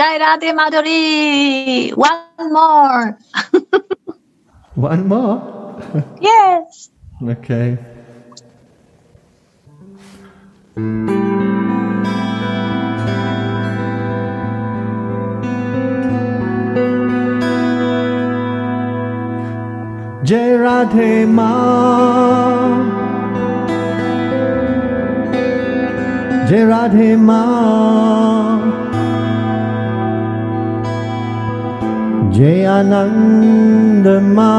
Jai Radhe Madhuri. One more. One more. yes. Okay. Jai Radhe Ma Jai Radhe Ma Jayanand मा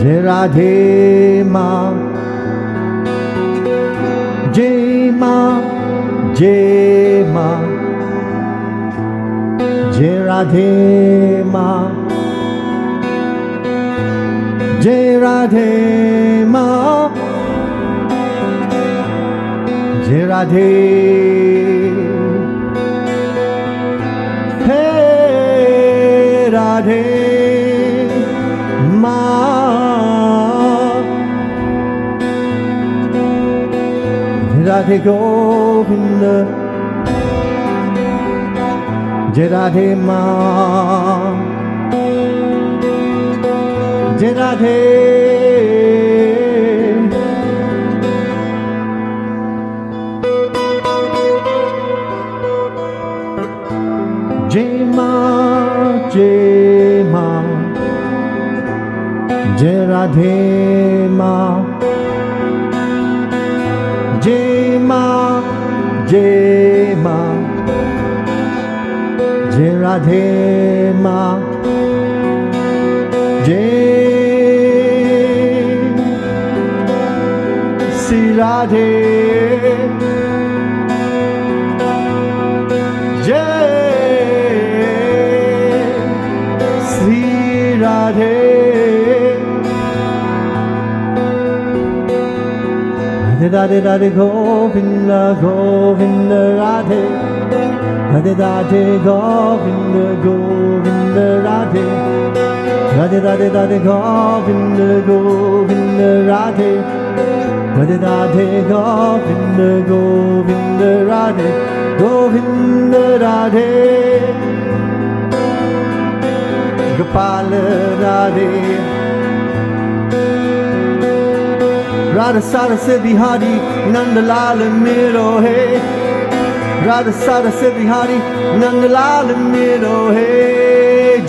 जय राधे मा। जय मा। जय मा। जय राधे मा। जय राधे मा। जय माधे Radhe Govinda Jai Radhe Ma. Jai Radhe Jai Ma Jai Radhe Ma Jai Sri Radhe Jai Sri Radhe Radhe Radhe Radhe Govinda Govinda Radhe Radhe Govinda Govinda Radhe Radhe Radhe Radhe Govinda Govinda Radhe Radhe Radhe Govinda Govinda Radhe Govinda Radhe Gopala Radhe Radha Sada Siddhi Hari Nandalal Miro Hey Radha Sada Siddhi Hari Nandalal Miro Hey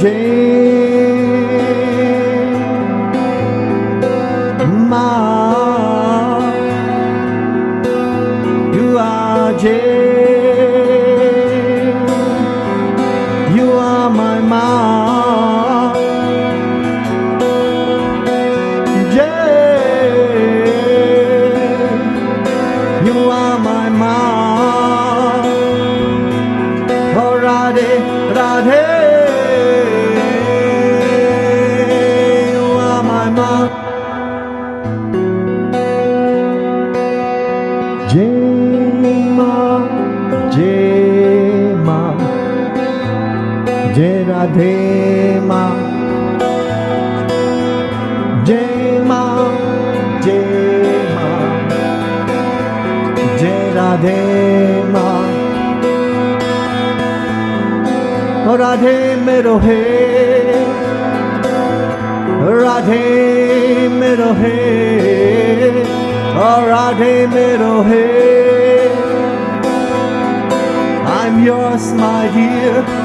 Ma You are Jai Jai Radhe Ma Jai Ma Jai Ma Jai Radhe Ma. Radhe Mero Hey Radhe Mero Hey Oh Radhe Mero Hey I'm yours my dear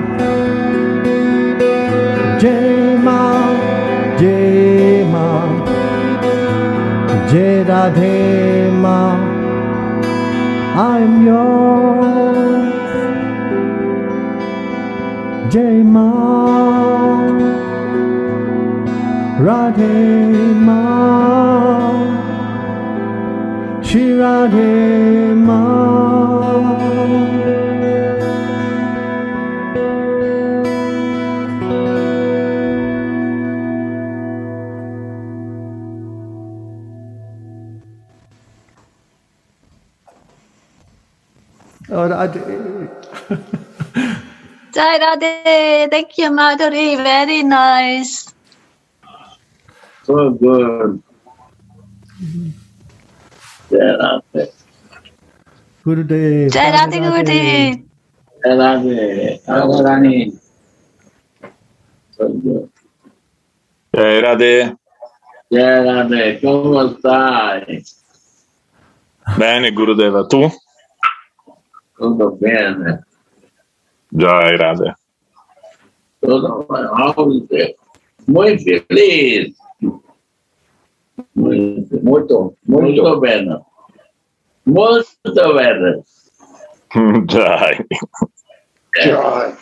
Jai Radhe Ma I'm yours. Jai Ma Radhe Ma Shri Radhe Radhe. Thank you, Madhuri. Very nice. So good. Jai Radhe. Gurudev. Jai Radhe Gurudev. Jai Radhe. Radharani. So good. Jai Radhe. Jai Radhe. Come stai? Bene, Gurudeva, tu? Tutto bene. Jai Radhe. Todo auge. Muy feliz. Muito, muito, muito bene. Muito bene. Jai. Joy.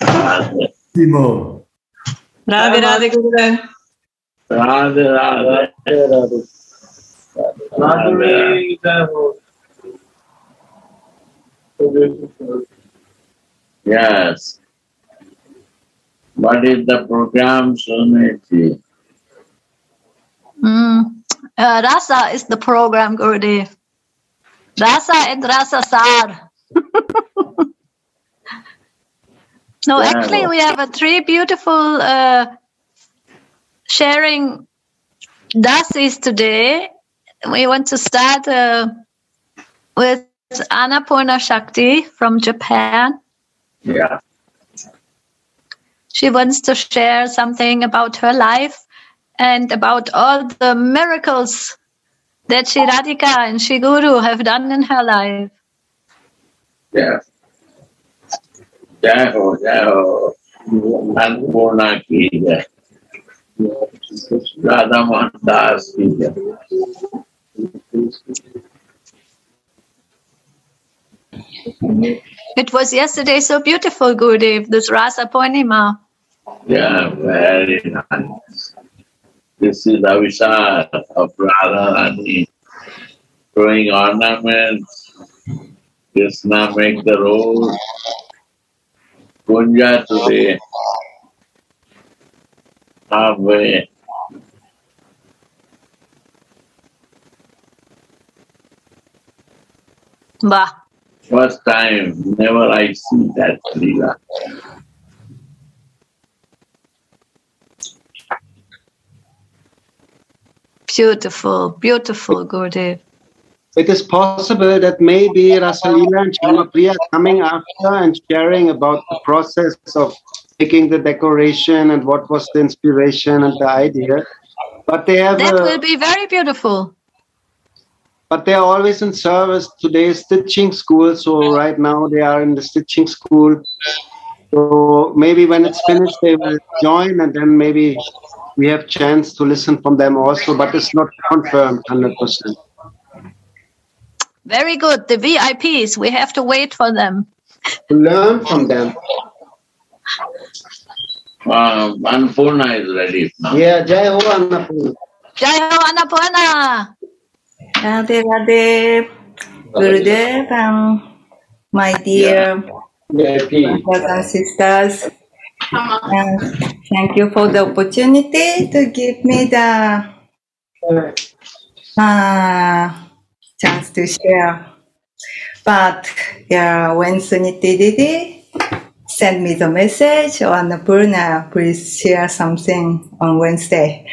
Radhe, Timo. Radhe Radhe Gurudev. Yes. What is the program, Suniti? Mm. Uh, Rasa is the program, Gurudev. Rasa and Rasa Sar. no, Yeah. actually, we have a three beautiful uh, sharing dasis today. We want to start uh, with Annapurna Shakti from Japan. Yeah. She wants to share something about her life and about all the miracles that Shri Radhika and Shri Guru have done in her life. Yes. Jai ho, jai ho. Annapurna ki jai. Radha Mohan Das ki jai. It was yesterday so beautiful, Gurudev, this Rasa Purnima. Yeah, very nice. This is Avishar of Radharani throwing ornaments. Krishna make the road. Kunja today. Halfway. Bah. First time, never I see that Leela. Beautiful, beautiful, Gurudev. It is possible that maybe Rasalila and Shamapriya are coming after and sharing about the process of making the decoration and what was the inspiration and the idea. But they have, That a- will be very beautiful. But they are always in service. Today stitching school, so right now they are in the stitching school. So maybe when it's finished, they will join, and then maybe we have chance to listen from them also. But it's not confirmed hundred percent. Very good. The VIPs, we have to wait for them. To learn from them. Um, Annapurna is ready now. Yeah, Jai Ho Annapurna. Jai Ho Annapurna! Radhe Radhe Gurudev and my dear brothers and sisters. And thank you for the opportunity to give me the uh, chance to share. But yeah, when Suniti Didi sent me the message on the Purna, please share something on Wednesday.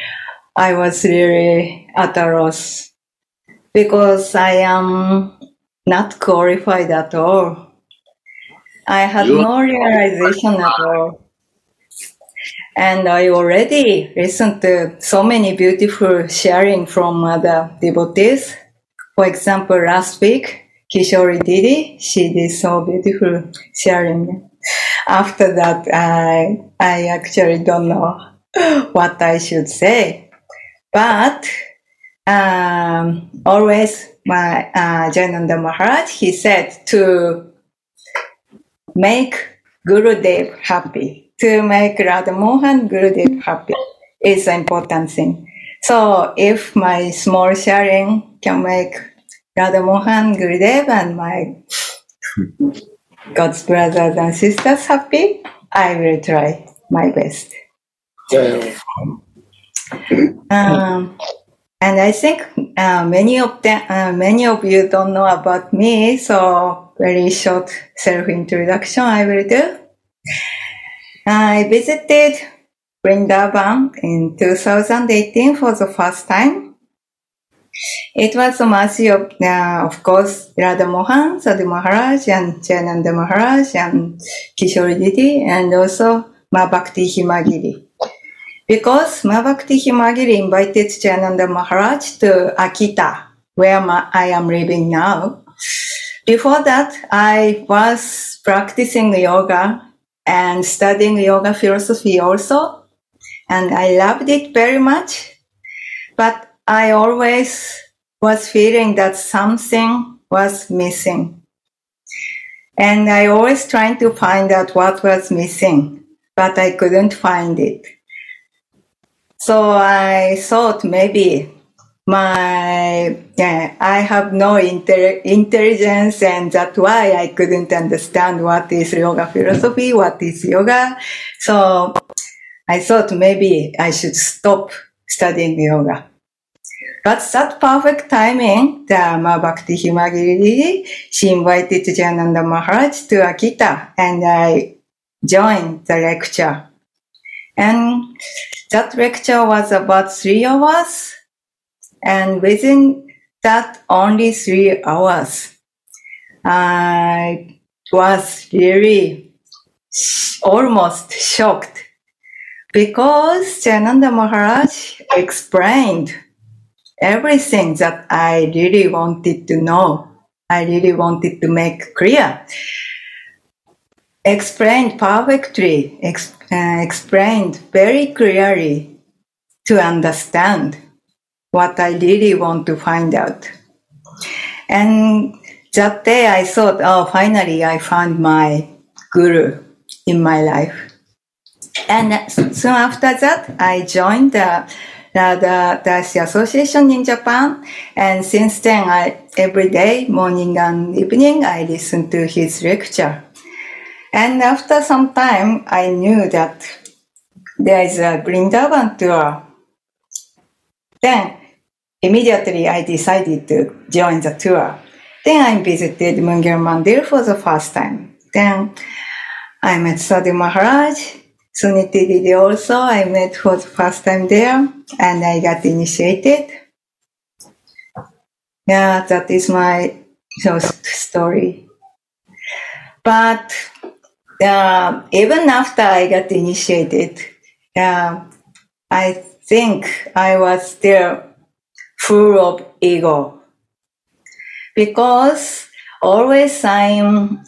I was really at a loss because I am not qualified at all. I had You- no realization at all. And I already listened to so many beautiful sharing from other devotees. For example, last week, Kishori Didi, she did so beautiful sharing. After that, I, I actually don't know what I should say. But um, always my uh, Jayananda Maharaj, he said to make Gurudev happy, to make Radha Mohan Gurudev happy is an important thing. So if my small sharing can make Radha Mohan Gurudev and my God's brothers and sisters happy, I will try my best. Um, and I think uh, many of them, uh, many of you don't know about me, so very short self-introduction I will do. I visited Vrindavan in 2018 for the first time. It was the mercy of, uh, of course, Radha Mohan, Sadhu Maharaj, and Jayananda Maharaj, and Kishori Didi, and also Ma Bhakti Himagiri. Because Ma Bhakti Himagiri invited Jayananda Maharaj to Akita, where I am living now. Before that, I was practicing yoga and studying yoga philosophy also. And I loved it very much. But I always was feeling that something was missing. And I always trying to find out what was missing, but I couldn't find it. So I thought maybe my yeah, I have no inter- intelligence, and that's why I couldn't understand what is yoga philosophy, what is yoga. So I thought maybe I should stop studying yoga. But that perfect timing, the Ma Bhakti Himagiri, she invited Jayananda Maharaj to Akita, and I joined the lecture. And that lecture was about three hours. And within that only three hours, I was really almost shocked because Jayananda Maharaj explained everything that I really wanted to know. I really wanted to make clear. Explained perfectly, ex- uh, explained very clearly to understand what I really want to find out. And that day I thought, oh, finally I found my guru in my life. And soon after that, I joined the, the, Dashi Association in Japan. And since then, I, every day, morning and evening, I listen to his lecture. And after some time, I knew that there is a Vrindavan tour. Then immediately I decided to join the tour. Then I visited Munger Mandir for the first time. Then I met Sadhu Maharaj, Suniti Didi also. I met for the first time there and I got initiated. Yeah, that is my so, story. But uh, even after I got initiated, uh, I think I was still full of ego. Because always I'm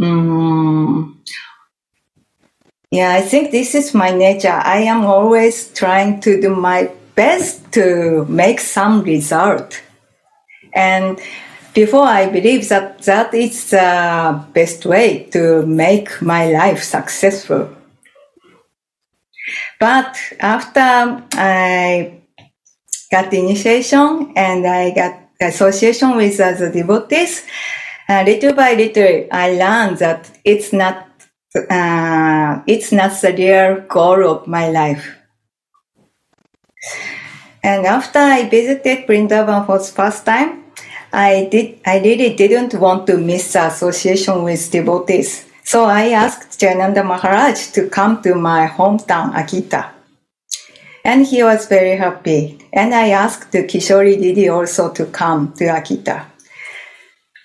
mm, yeah i think this is my nature. I am always trying to do my best to make some result. And before i believe that that is the best way to make my life successful but after i got initiation and i got association with other devotees uh, little by little i learned that it's not uh, it's not the real goal of my life. And after I visited Vrindavan for the first time, I did I really didn't want to miss the association with devotees. So I asked Jayananda Maharaj to come to my hometown, Akita. And he was very happy. And I asked the Kishori Didi also to come to Akita.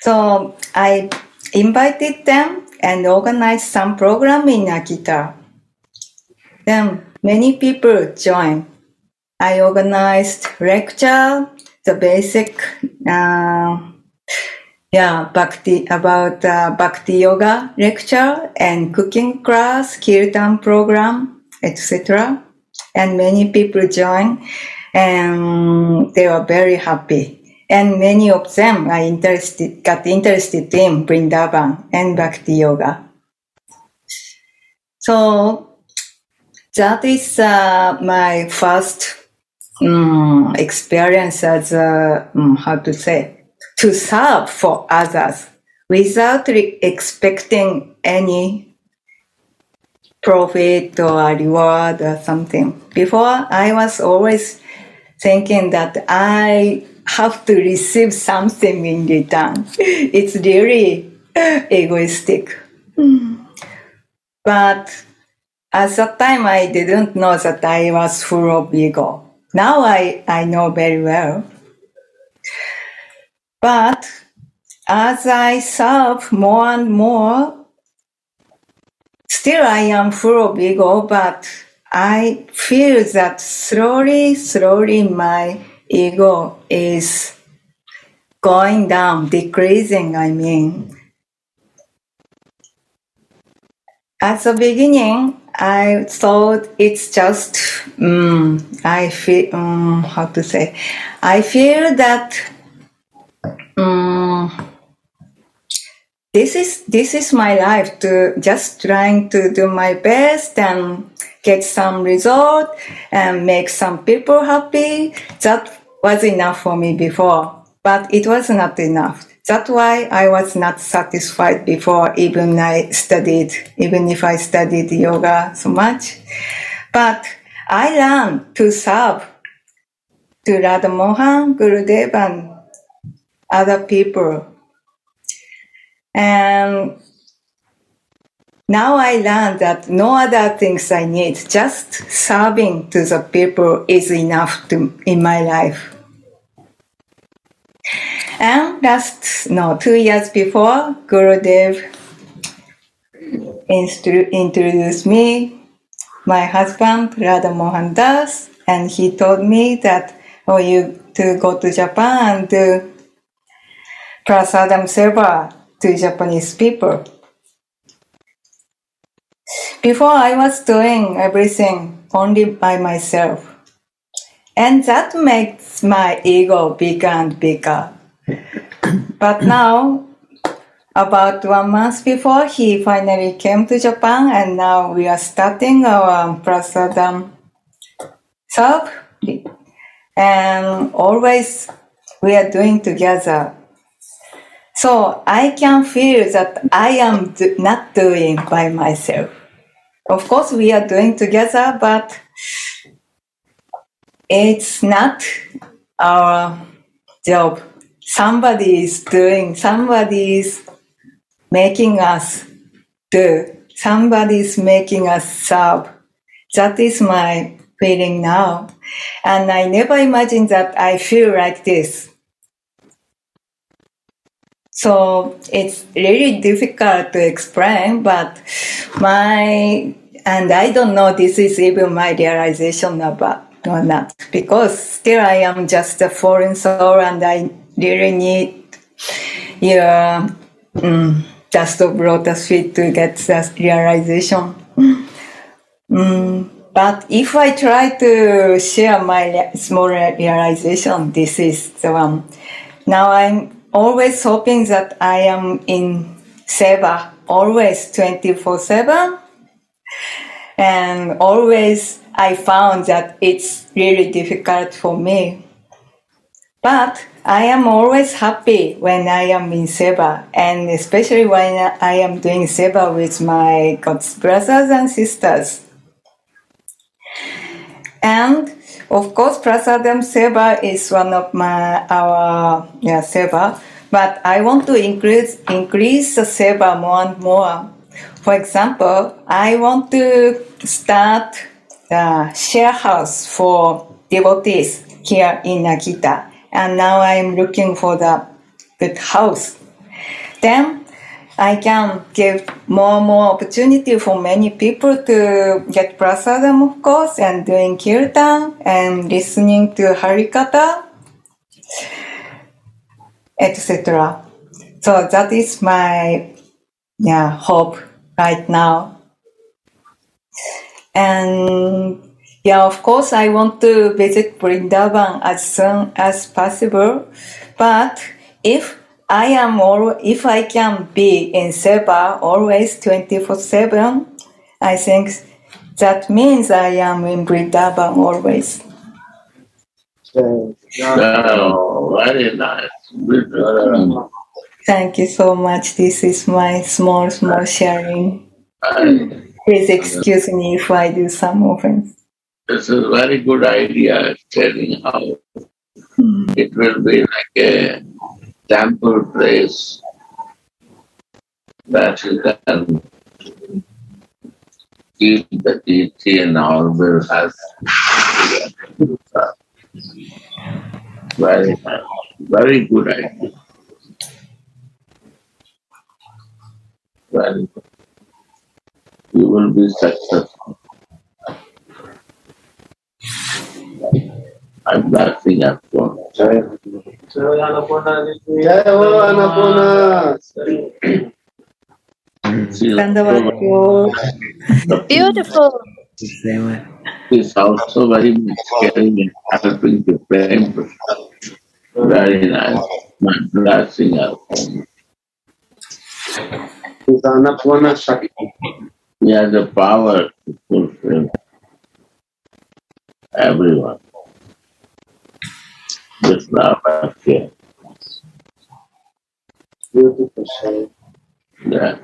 So I invited them and organized some program in Akita. Then many people joined. I organized lecture, the basic, uh, yeah, bhakti about uh, bhakti yoga lecture and cooking class, kirtan program, etc. And many people joined, and they were very happy and many of them are interested, got interested in Vrindavan and Bhakti Yoga. So that is uh, my first um, experience as a, um, how to say, to serve for others without re- expecting any profit or reward or something. Before, I was always thinking that I have to receive something in return. It's really egoistic. But at that time, I didn't know that I was full of ego. Now I, I know very well. But as I serve more and more, still I am full of ego, but I feel that slowly, slowly my ego is going down, decreasing, I mean. At the beginning, I thought it's just, mm, I feel, mm, how to say, I feel that mm, this is this is my life to just trying to do my best and get some result and make some people happy. That was enough for me before, but it was not enough. That's why I was not satisfied before even I studied, even if I studied yoga so much. But I learned to serve to Radha Mohan, Gurudev, and other people. And now I learned that no other things I need, just serving to the people is enough to, in my life. And last, no, two years before, Gurudev instru- introduced me, my husband, Radha Mohan Das, and he told me that, oh, you to go to Japan and do prasadam seva to Japanese people. Before I was doing everything only by myself. And that makes my ego bigger and bigger. But now, about one month before, he finally came to Japan, and now we are starting our prasadam serve. And always we are doing together. So I can feel that I am do- not doing by myself. Of course, we are doing together, but it's not our job. Somebody is doing, somebody is making us do, somebody is making us serve. That is my feeling now. And I never imagined that I feel like this. So it's really difficult to explain, but my, and I don't know this is even my realization about or not, because still I am just a foreign soul and I really need your mm, dust of lotus feet to get that realization. Mm, but if I try to share my small realization, this is the one. Now I'm always hoping that I am in Seva, always 24 7. And always I found that it's really difficult for me. But I am always happy when I am in Seva, and especially when I am doing Seva with my God's brothers and sisters. And of course, Prasadam Seva is one of my our yeah, Seva, but I want to increase increase the Seva more and more. For example, I want to start a share house for devotees here in Akita, and now I'm looking for the good house. Then I can give more and more opportunity for many people to get prasadam, of course, and doing kirtan and listening to harikatha, etc. So that is my yeah hope right now. And yeah, of course, I want to visit Vrindavan as soon as possible. But if I am all, if I can be in Seva always 24 7, I think that means I am in Vrindavan always. Oh, very nice. Beautiful. Thank you so much. This is my small, small sharing. Please excuse me if I do some offense. This is a very good idea, telling how Hmm. it will be like a temple place that you can keep the deity and all will have very very good idea. Very good. You will be successful. I'm laughing at one. Jai Ho Annapurna. Dandavatu. Beautiful. is also very much caring and helping to blame. Very nice. My blessing at home. Is Annapurna Shakti. He has the power to fulfill everyone. With love and care. Beautiful Shai. Yeah.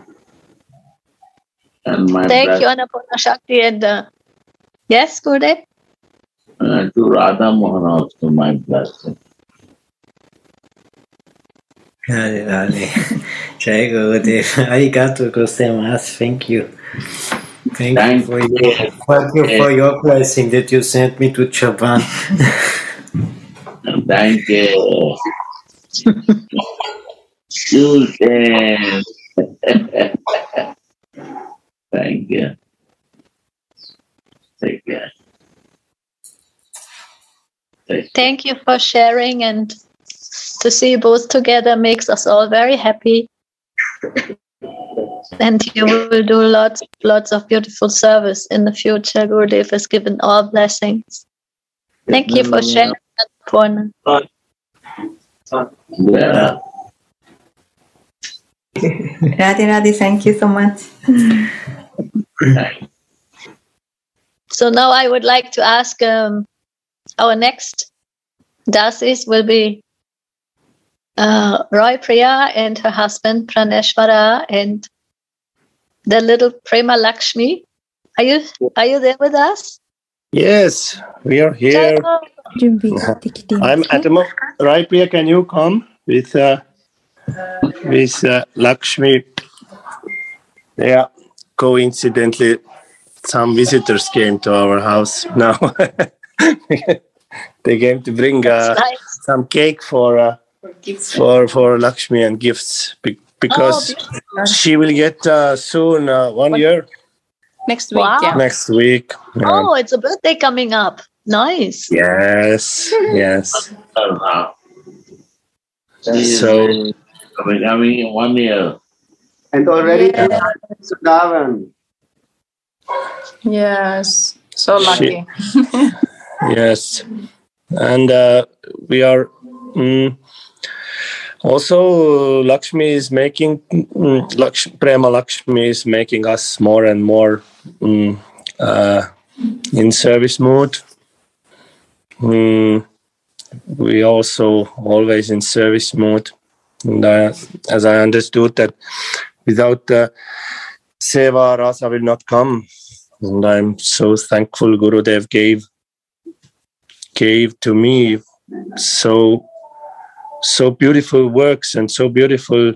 And my Thank bless- you, Annapurna Shakti. And uh, yes, Gurudev? uh, to Radha Mohan also my blessing. Radhe Radhe. Jai Gurudev. Arigato gozaimasu. Thank you. Thank, Thank you for your thank you for your blessing that you sent me to Japan. Thank you. Susan. thank you. Take care. Take Thank you for sharing and to see you both together makes us all very happy. And you will do lots, lots of beautiful service in the future. Gurudev has given all blessings. Thank you for sharing, Annapurna. Yeah. Radhe Radhe, thank you so much. So now I would like to ask um, our next dasis will be uh, Roy Priya and her husband Praneshwara and the little Prema Lakshmi. Are you are you there with us? Yes, we are here. I'm at the moment. Right, Priya, can you come with uh, with uh, Lakshmi? Yeah. coincidentally some visitors came to our house now. they came to bring uh, nice. some cake for uh, for for Lakshmi and gifts be- because she will get uh, soon uh, one year Next week, Wow. yeah. next week. Um, Oh, it's a birthday coming up. Nice. Yes, yes. you now. She is So- becoming one year. And already Sudavan. Yes. So lucky. Yes, and uh, we are mm, also Lakshmi is making mm, Laksh, Prema Lakshmi is making us more and more mm, uh, in service mood. Mm, we also always in service mode, and uh, as I understood that without uh, Seva Rasa will not come, and I'm so thankful Gurudev gave gave to me so so beautiful works and so beautiful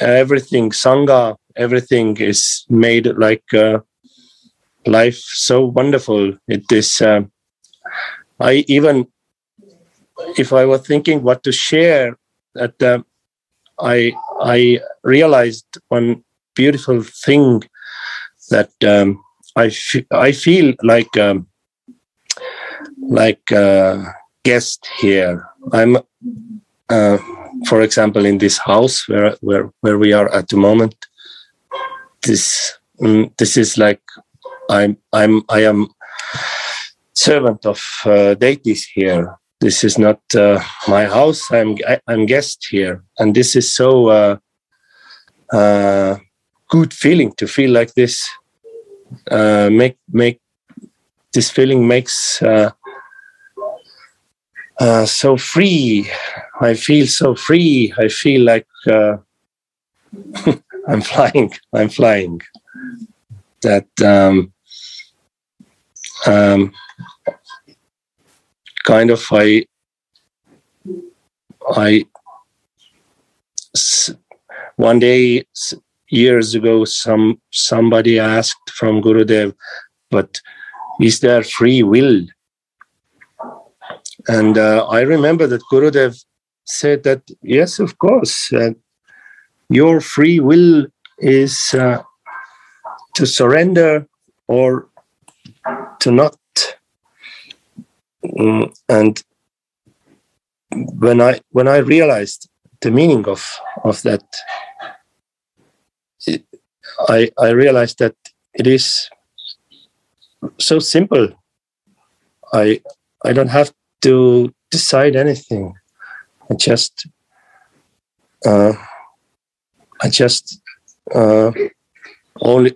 everything sangha everything is made like uh, life so wonderful. It is uh, i even if i was thinking what to share that uh, i i realized one beautiful thing that um, I I feel like um, like a guest here. I'm, uh, for example, in this house where where where we are at the moment. This mm, this is like I'm I'm I am servant of uh, deities here. This is not uh, my house. I'm I, I'm guest here, and this is so uh, uh, good feeling to feel like this uh, make make this feeling makes uh, uh, so free. I feel so free. I feel like uh, I'm flying. I'm flying. That um, um, kind of I I one day years ago some somebody asked from Gurudev, but is there free will? And uh, I remember that Gurudev said that yes, of course, uh, your free will is uh, to surrender or to not. Mm, and when I when I realized the meaning of of that, I I realized that it is so simple. I I don't have to decide anything. I just uh, I just uh, only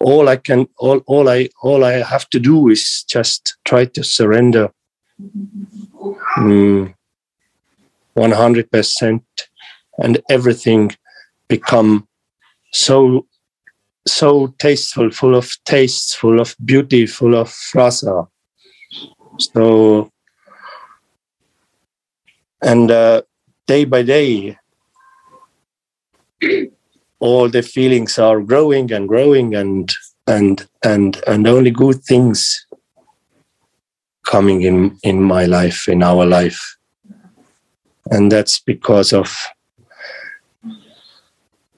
all I can all all I all I have to do is just try to surrender. Mm, 100% and everything become so so tasteful full of tastes full of beauty full of rasa. So and uh, day by day all the feelings are growing and growing and and and and only good things coming in in my life in our life. And that's because of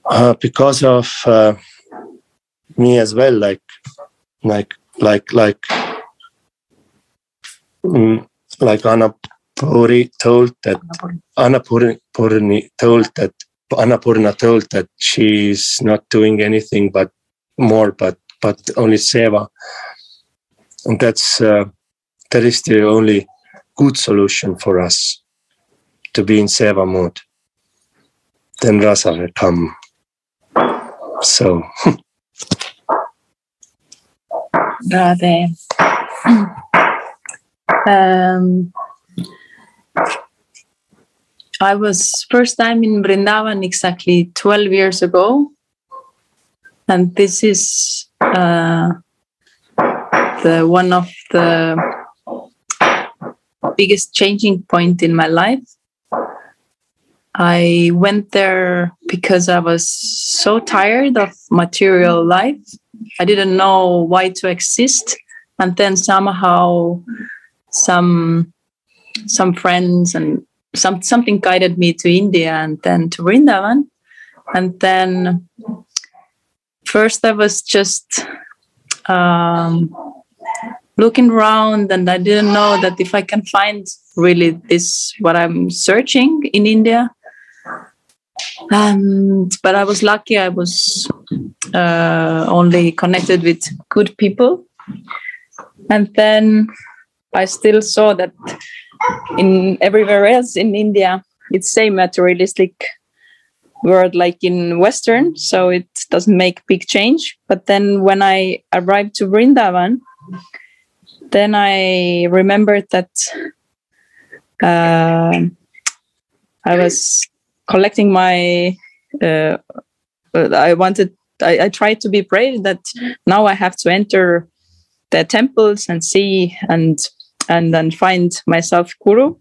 uh, because of uh, me as well like like like like mm, like Anna Puri told that Anna Puri, Purni told that Annapurna told that she's not doing anything but more, but but only seva, and that's uh, that is the only good solution for us to be in seva mode. Then rasa will come. So Radhe. um, I was first time in Vrindavan exactly 12 years ago. And this is uh, the one of the biggest changing point in my life. I went there because I was so tired of material life. I didn't know why to exist. And then somehow some some friends and some something guided me to India and then to Vrindavan. And then first I was just um, looking around and I didn't know that if I can find really this what I'm searching in India. And but I was lucky I was uh, only connected with good people. And then I still saw that in everywhere else in India, it's same materialistic world like in Western, so it doesn't make big change. But then when I arrived to Vrindavan, then I remembered that uh, I was collecting my. Uh, I wanted. I, I tried to be brave that now I have to enter the temples and see and and then find myself guru.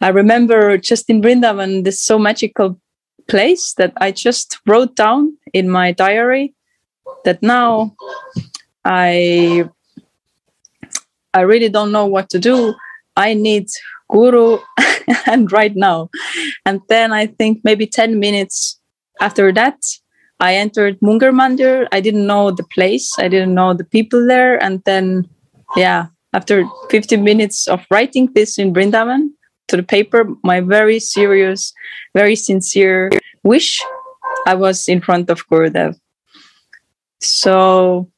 I remember just in Vrindavan, this so magical place that I just wrote down in my diary that now I I really don't know what to do. I need guru and right now. And then I think maybe 10 minutes after that, I entered Munger Mandir. I didn't know the place. I didn't know the people there. And then, yeah, after 15 minutes of writing this in Brindavan to the paper, my very serious, very sincere wish, I was in front of Gurudev. So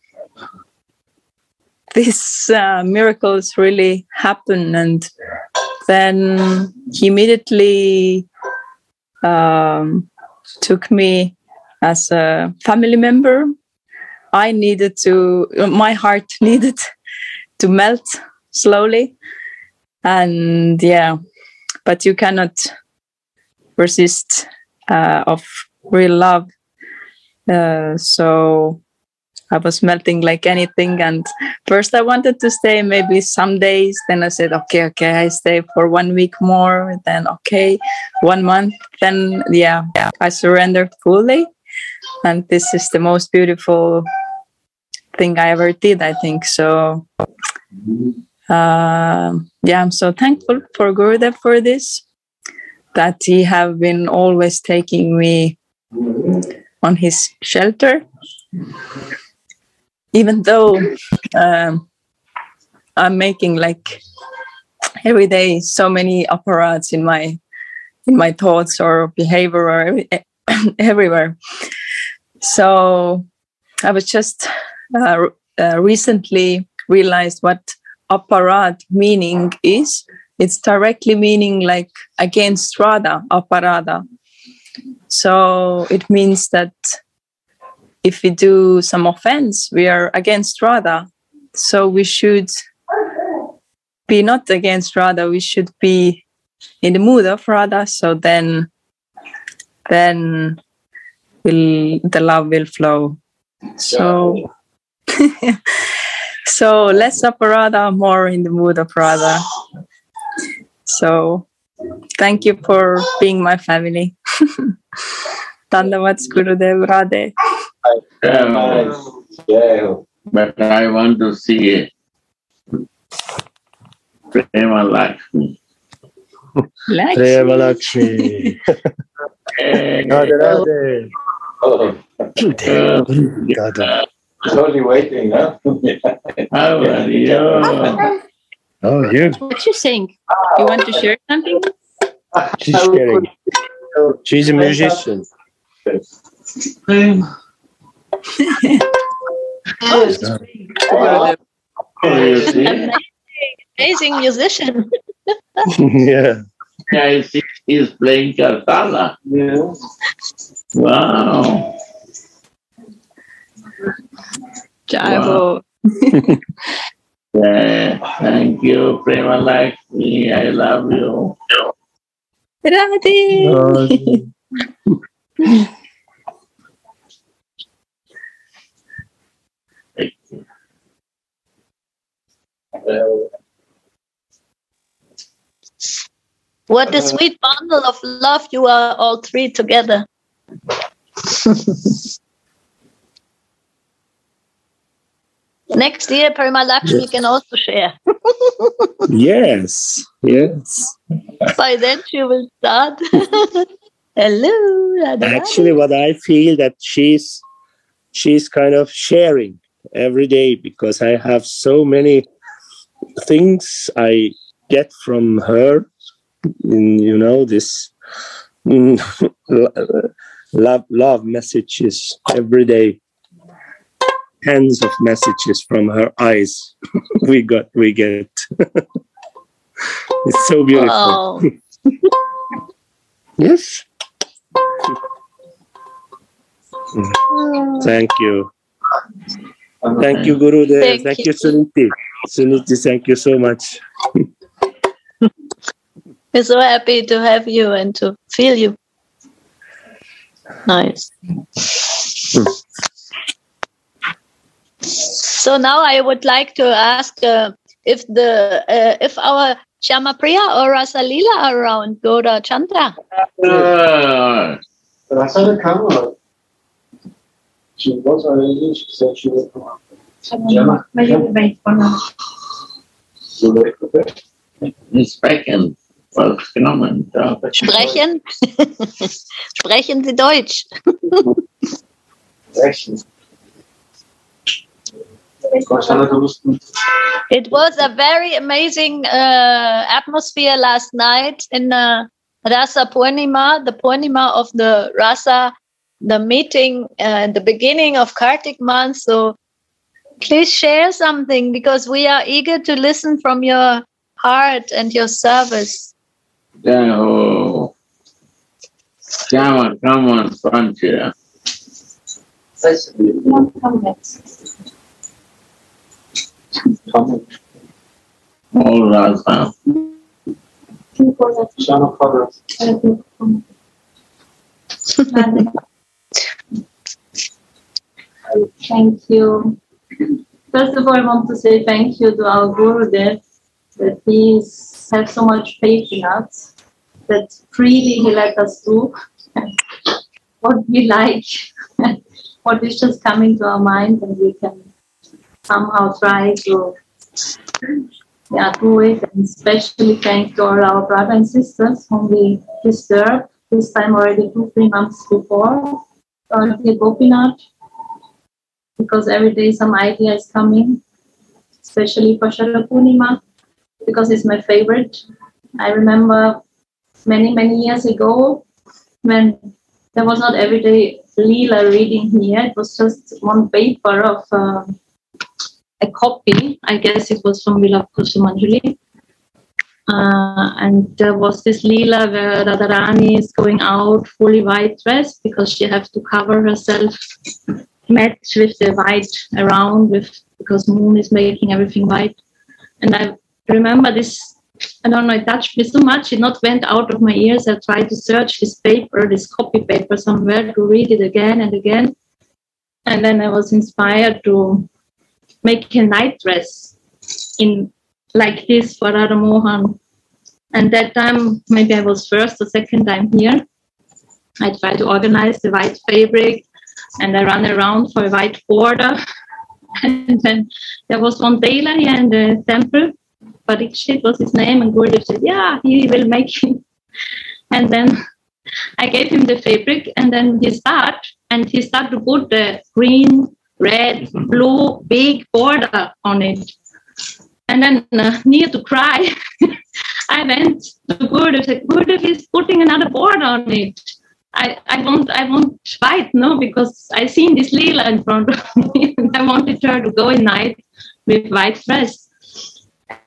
these uh, miracles really happen, and then he immediately um, took me as a family member. I needed to, my heart needed to melt slowly. And yeah, but you cannot resist uh, of real love. Uh, so I was melting like anything. And first, I wanted to stay maybe some days. Then I said, okay, okay, I stay for one week more. Then, okay, one month. Then, yeah, I surrendered fully. And this is the most beautiful thing I ever did, I think. So, uh, yeah, I'm so thankful for Gurudev for this, that he have been always taking me on his shelter. Even though um, I'm making like every day so many aparadhas in my in my thoughts or behavior or every, everywhere. So I was just uh, uh, recently realized what aparadh meaning is. It's directly meaning like against Radha, aparadha. So it means that if we do some offense, we are against Radha. So we should be not against Radha, we should be in the mood of Radha. So then, then will the love will flow. So, so less of Radha, more in the mood of Prada. So, thank you for being my family. Dandavats Gurudev Radhe. Yeah, but I want to see it. Prema Lakshmi. Prema Lakshmi. Radhe Radhe. Oh, Radha. Slowly waiting, huh? How are you? Oh, you. Oh, what you saying? You want to share something? She's sharing. She's a musician. Oh, you see? Amazing musician. yeah. Yeah, I see he's playing Kartala. Yeah. Wow. Jai Wow. Ho. Yeah, thank you, Prema Lakshmi. I love you. Radhe. What a sweet bundle of love you are all three together. Next year, Prema Lakshmi Yes. can also share. Yes. Yes. By then, she will start. Hello, Radha. Actually, what I feel that she's she's kind of sharing every day because I have so many things I get from her. mm, You know this mm, love love messages every day. Tens of messages from her eyes. we got we get. it's so beautiful. Wow. Yes. Hmm. Thank you. Thank you, Guru. Thank Thank, you. you, Suniti. Suniti, thank you so much. We're so happy to have you and to feel you. Nice. Hmm. So now I would like to ask uh, if the uh, if our Shamapriya or Rasalila are around Gaurachandra. Ah, Rasana come she was already, she said she would come up. Gemma. Sprechen. Was genommen. Ja. Sprechen? Sprechen Sie Deutsch? Rasana, du bist It was a very amazing uh, atmosphere last night in uh, Rasa Purnima, the Purnima of the Rasa, the meeting, uh, the beginning of Kartik month. So please share something because we are eager to listen from your heart and your service. Yeah, oh. Come on, come on, front here. All Padras. Thank you. First of all, I want to say thank you to our Gurudev that he has so much faith in us, that freely he let us do what we like, what is just coming to our mind, and we can somehow try to yeah, do it. And especially thank all our brothers and sisters whom we disturbed this time already two, three months before. Uh, Gopinath, because every day some idea is coming, especially for Sharad Purnima, because it's my favorite. I remember many, many years ago when there was not everyday Leela reading here, it was just one paper of uh, a copy. I guess it was from Vilapa Kusumanjali. Uh, and there was this Leela where Radharani is going out fully white dress because she has to cover herself match with the white around with because moon is making everything white. And I remember this, I don't know, it touched me so much, it not went out of my ears. I tried to search this paper, this copy paper somewhere to read it again and again. And then I was inspired to make a night dress in like this for Radha Mohan. And that time, maybe I was first or second time here. I tried to organize the white fabric and I ran around for a white border. and then there was one tailor here in the temple, Parikshit was his name, and Gurudev said, Yeah, he will make it. And then I gave him the fabric, and then he started, and he started to put the green, red, blue, big border on it. And then, uh, near to cry, I went to Gurudev, said, Gurudev is putting another border on it. I, I won't I won't fight no because I seen this Leela in front of me and I wanted her to go in night with white dress.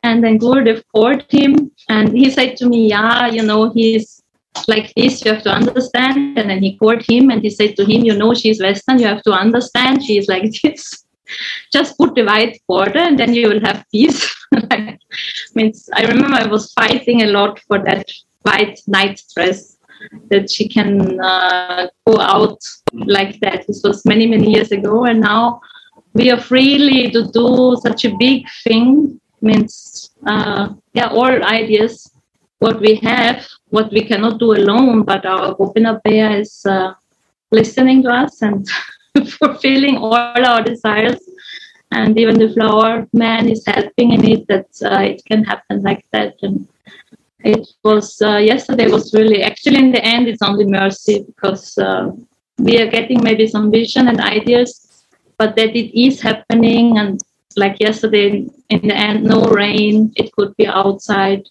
And then Gurudev called him and he said to me, Yeah, you know, he's like this, you have to understand. And then he called him and he said to him, You know, she's Western, you have to understand, she's like this. Just put the white border and then you will have peace. means I remember I was fighting a lot for that white night dress that she can uh, go out like that. This was many, many years ago, and now we are freely to do such a big thing. Means, uh, yeah, all ideas, what we have, what we cannot do alone, but our Gopinath Bhaiya is uh, listening to us and fulfilling all our desires. And even the flower man is helping in it that uh, it can happen like that. And it was uh, yesterday was really actually in the end it's only mercy because uh, we are getting maybe some vision and ideas but that it is happening and like yesterday in the end no rain it could be outside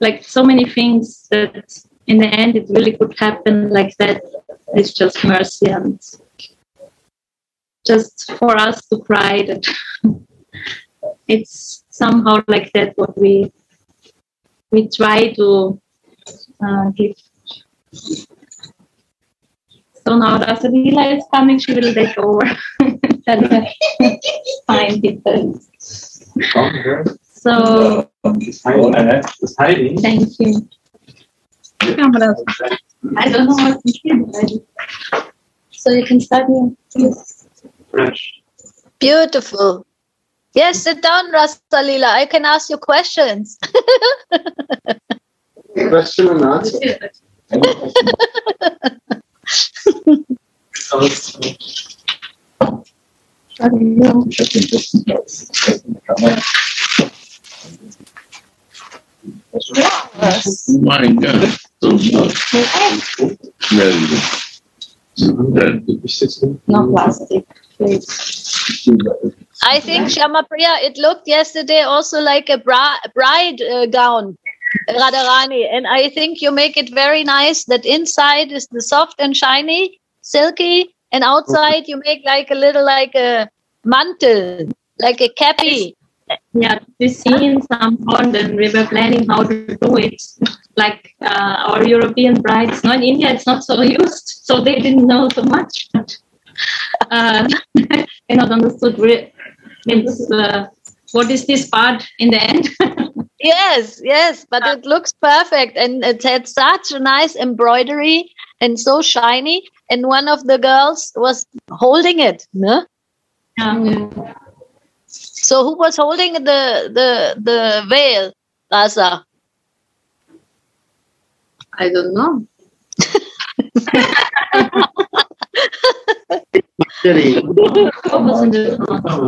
like so many things that in the end it really could happen like that. It's just mercy and just for us to cry that it's somehow like that what we we try to uh, give. So now as Leela is coming, she will take over. Find people. So thank you. I don't know what to say. So you can start me, please. Beautiful. Yes, sit down, Rasalila. I can ask you questions. Question and answer. My God. No plastic, please. I think Shama Priya, it looked yesterday also like a bra- bride uh, gown, Radharani. And I think you make it very nice that inside is the soft and shiny, silky, and outside you make like a little like a mantle, like a cappy. Yeah, we seen some and we were planning how to do it. Like uh, our European brides, not in India it's not so used, so they didn't know so much. uh, they not understood re- uh, what is this part in the end. yes, yes, but it looks perfect and it had such a nice embroidery and so shiny. And one of the girls was holding it, no? So who was holding the the the veil, Rasa? I don't know. What was in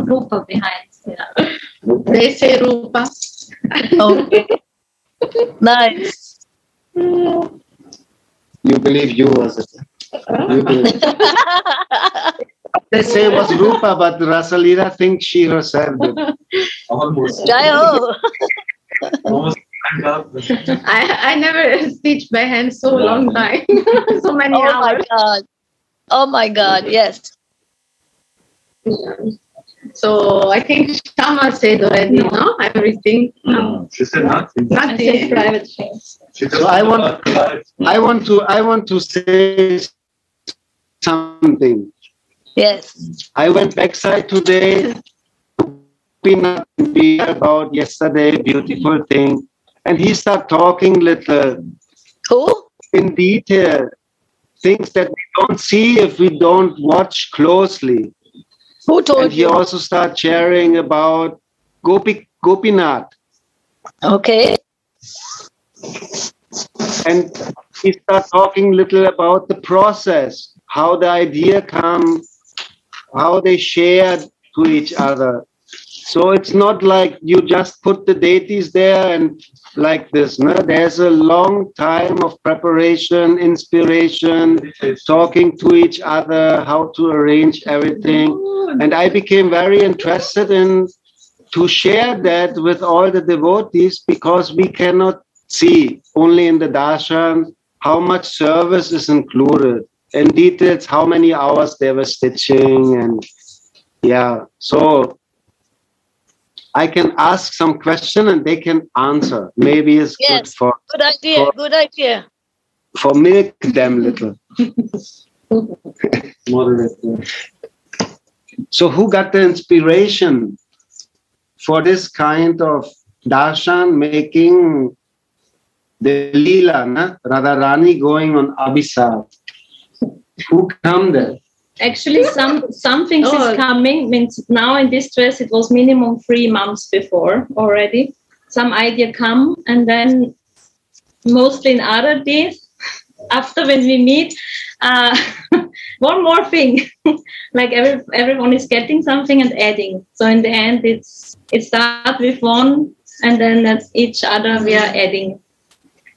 Rupa behind? Yeah. They say Rupa. Okay. nice. You believe you was it. You believe. They say it was Rupa, but Rasalila thinks she herself did. Jayo. I, I never stitched my hand so long time, so many Oh my god. Oh my god, yes. So I think Shama said already, no? Everything. She said nothing. Nothing. private things. So I want, I want to, I want to say something. Yes. I went backside today. Been about yesterday, beautiful thing, and he started talking little. Who? In detail, things that we don't see if we don't watch closely. Who told and he you? also started sharing about Gopi Gopinath. Okay. and he started talking little about the process, how the idea come, how they shared to each other. So it's not like you just put the deities there and like this. No? There's a long time of preparation, inspiration, talking to each other, how to arrange everything. And I became very interested in to share that with all the devotees because we cannot see only in the darshan how much service is included in details how many hours they were stitching and yeah so i can ask some question and they can answer maybe it's good for Good idea. for- Good idea. for milk them little so who got the inspiration for this kind of darshan making the lila na? radharani going on abhisar who come there Actually, some some things Oh. is coming. Means now in this dress, it was minimum three months before already. Some idea come, and then mostly in other days after when we meet, uh, one more thing. like every everyone is getting something and adding. So in the end, it's it starts with one, and then that's each other we are adding.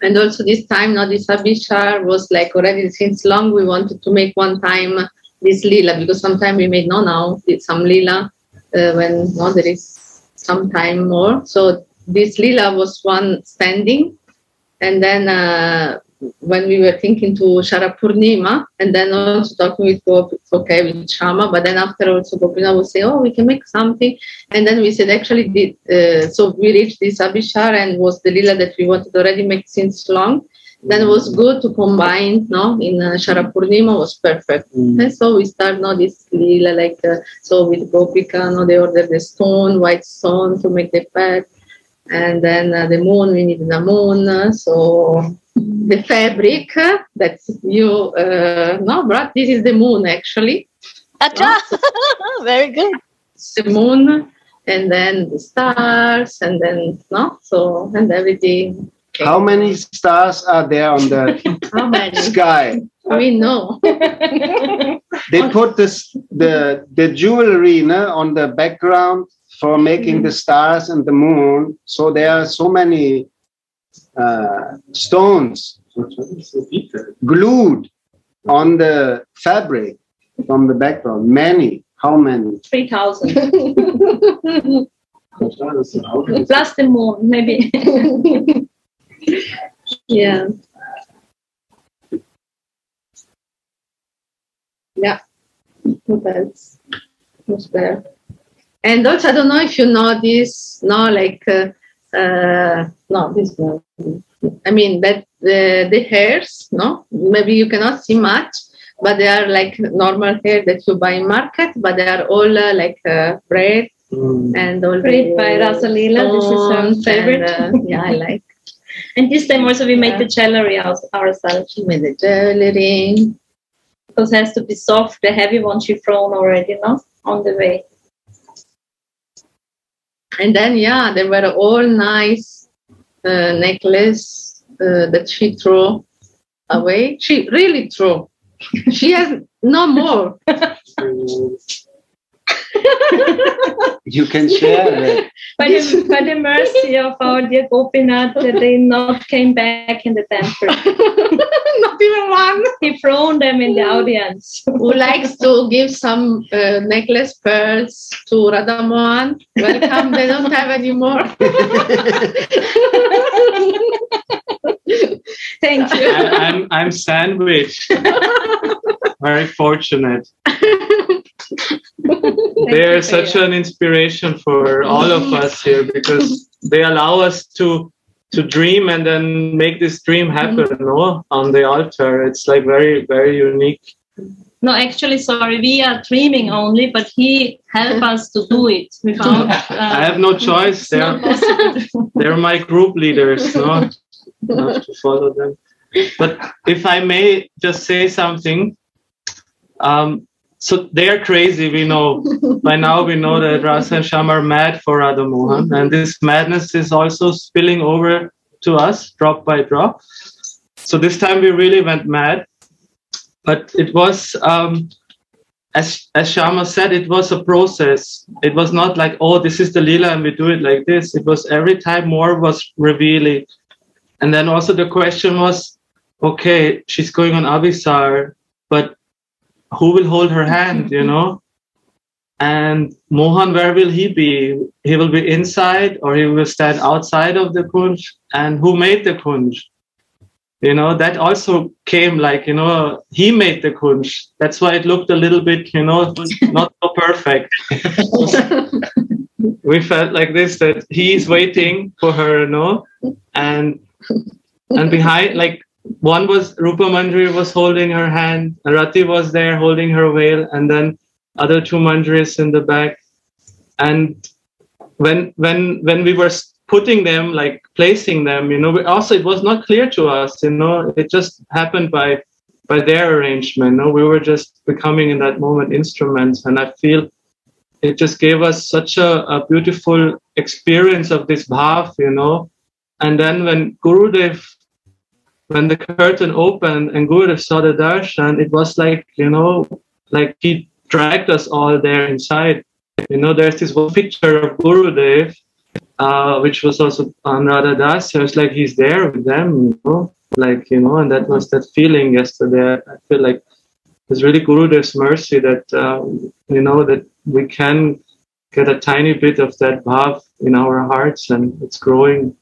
And also this time, now this was like already since long we wanted to make one time this lila because sometimes we made no now some lila uh, when no there is some time more. So this lila was one standing, and then uh, when we were thinking to Sharad Purnima, and then also talking with Gopi, okay with Shama, but then after also Gopinath would say, oh we can make something, and then we said actually did uh, so we reached this Abhisar and was the lila that we wanted already make since long. Then it was good to combine, no, in uh, Sharad Purnima was perfect. And so we start now this lila like uh, so with Gopika, no, they ordered the stone, white stone to make the path, and then uh, the moon we need the moon. uh, So the fabric that you uh, no, brought this is the moon actually. Acha. Very good. The moon, and then the stars, and then no, so and everything. how many stars are there on the How many? sky We know. they put this the the jewelry no, on the background for making the stars and the moon so there are so many uh, stones glued on the fabric from the background many how many 3,000. Plus the moon, maybe. yeah. Yeah. What else? What's there? And also, I don't know if you know this, no, like, uh, uh, no, this one. I mean, that the, the hairs, no, maybe you cannot see much, but they are like normal hair that you buy in market, but they are all uh, like uh, braid and all Braid the by Rasalila. This is her favorite. and, uh, yeah, I like. And this time also we made the jewelry aus- ourselves. She made the jewelry. Because it has to be soft. The heavy one she thrown already, no? On the way. And then, yeah, there were all nice uh, necklace uh, that she threw away. She really threw. She has no more. You can share it. By the, by the mercy of our dear Gopinath, that they not came back in the temple. not even one. He thrown them in the audience. Who likes to give some uh, necklace pearls to Radha Mohan? Welcome. they don't have any more. Thank you. I, I'm I'm sandwiched. Very fortunate. They are such an inspiration for all of us here because they allow us to to dream and then make this dream happen no? On the altar. It's like very very unique. No, actually, sorry, we are dreaming only, but he helped us to do it without. i Uh, have no choice. they're they're my group leaders no? I have to follow them. But if i may just say something um so they are crazy we know by now we know that Rasa and Sham are mad for Radha Mohan, and this madness is also spilling over to us drop by drop. So this time we really went mad, but it was, um, as as Shama said, it was a process. It was not like oh this is the lila and we do it like this. It was every time more was revealing, and then also the question was, okay, she's going on Abhisar, but who will hold her hand, you know? And Mohan, where will he be? He will be inside or he will stand outside of the kunj? And who made the kunj? You know, that also came like, you know, he made the kunj. That's why it looked a little bit, you know, not so perfect. we felt like this that he's waiting for her, you know, and and behind like one was Rupa Manjari was holding her hand, Rati was there holding her veil, and then other two Manjaris in the back. And when when when we were putting them, like placing them, you know, we also it was not clear to us, you know, it just happened by by their arrangement. No, we were just becoming in that moment instruments, and I feel it just gave us such a, a beautiful experience of this bhav, you know. And then when Gurudev when the curtain opened and Gurudev saw the darshan, it was like, you know, like he dragged us all there inside. You know, there's this one picture of Gurudev, uh, which was also on Radha Das. It's like he's there with them, you know, like, you know, and that was that feeling yesterday. I feel like it's really Gurudev's mercy that, um, you know, that we can get a tiny bit of that bhav in our hearts and it's growing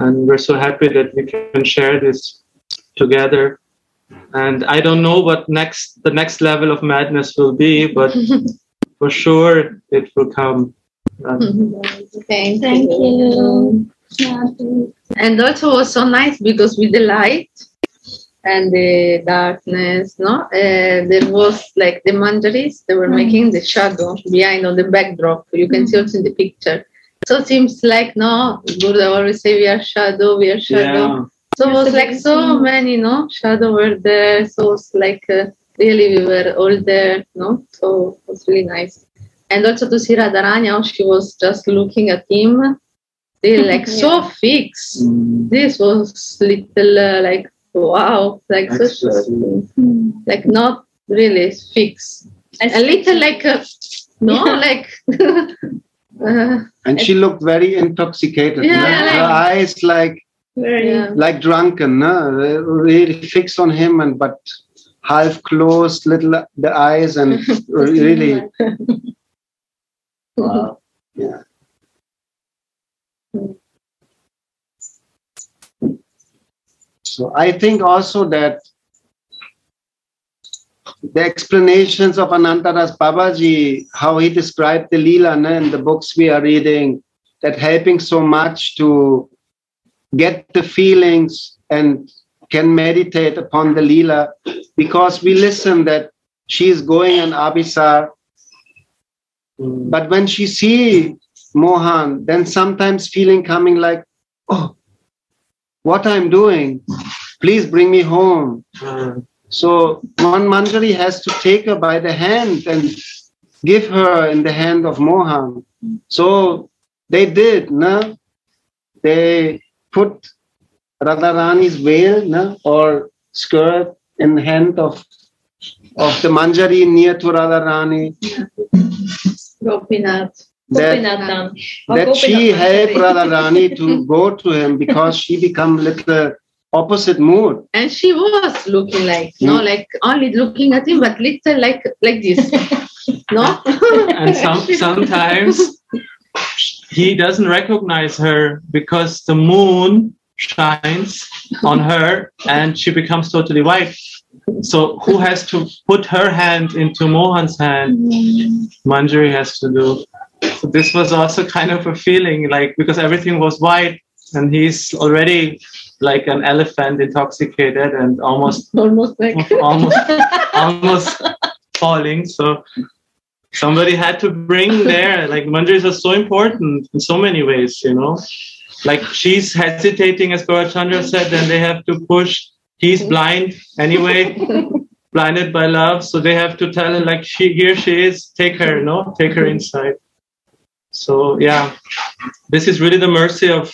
and we're so happy that we can share this together and i don't know what next the next level of madness will be but for sure it will come Um, Thank, Thank you. And also was so nice because with the light and the darkness, no, uh, there was like the manjaris. They were making the shadow behind on the backdrop. You can see also in the picture. So it seems like no, Guru always say we are shadow, we are shadow. Yeah. So it was like so many, no, shadow were there. So it's like uh, really we were all there, no. So it was really nice. And also to see Radharani, how she was just looking at him, they like so fixed. This was little uh, like wow, like so short, like not really fixed. A little like uh, no, like. uh, And she looked very intoxicated. Yeah, no? like- Her eyes like yeah. like drunken, no? really fixed on him and but half closed, little the eyes and really wow. Yeah. So I think also that the explanations of Ananta Das Babaji, how he described the Leela no, in the books we are reading, that helping so much to get the feelings and can meditate upon the Leela because we listen that she is going on Abhisar. But when she see Mohan, then sometimes feeling coming like, oh, what I'm doing, please bring me home. Hmm. So one Manjari has to take her by the hand and give her in the hand of Mohan. So they did, no? They put Radharani's veil, no? Or skirt in the hand of of the Manjari near to Radharani. Gopinath. That, that she helped Radharani to go to him because she become little opposite mood. And she was looking like, no, Hmm. like only looking at him, but little like like this. no? and some sometimes he doesn't recognize her because the moon shines on her and she becomes totally white. So who has to put her hand into Mohan's hand? Manjari has to do. So this was also kind of a feeling like because everything was white and he's already like an elephant intoxicated and almost almost like almost almost falling. So somebody had to bring there like Manjaris are so important in so many ways, you know. Like she's hesitating as Gaurachandra said, then they have to push. He's blind anyway, blinded by love. So they have to tell her like she here she is, take her, no, take her inside. So yeah, this is really the mercy of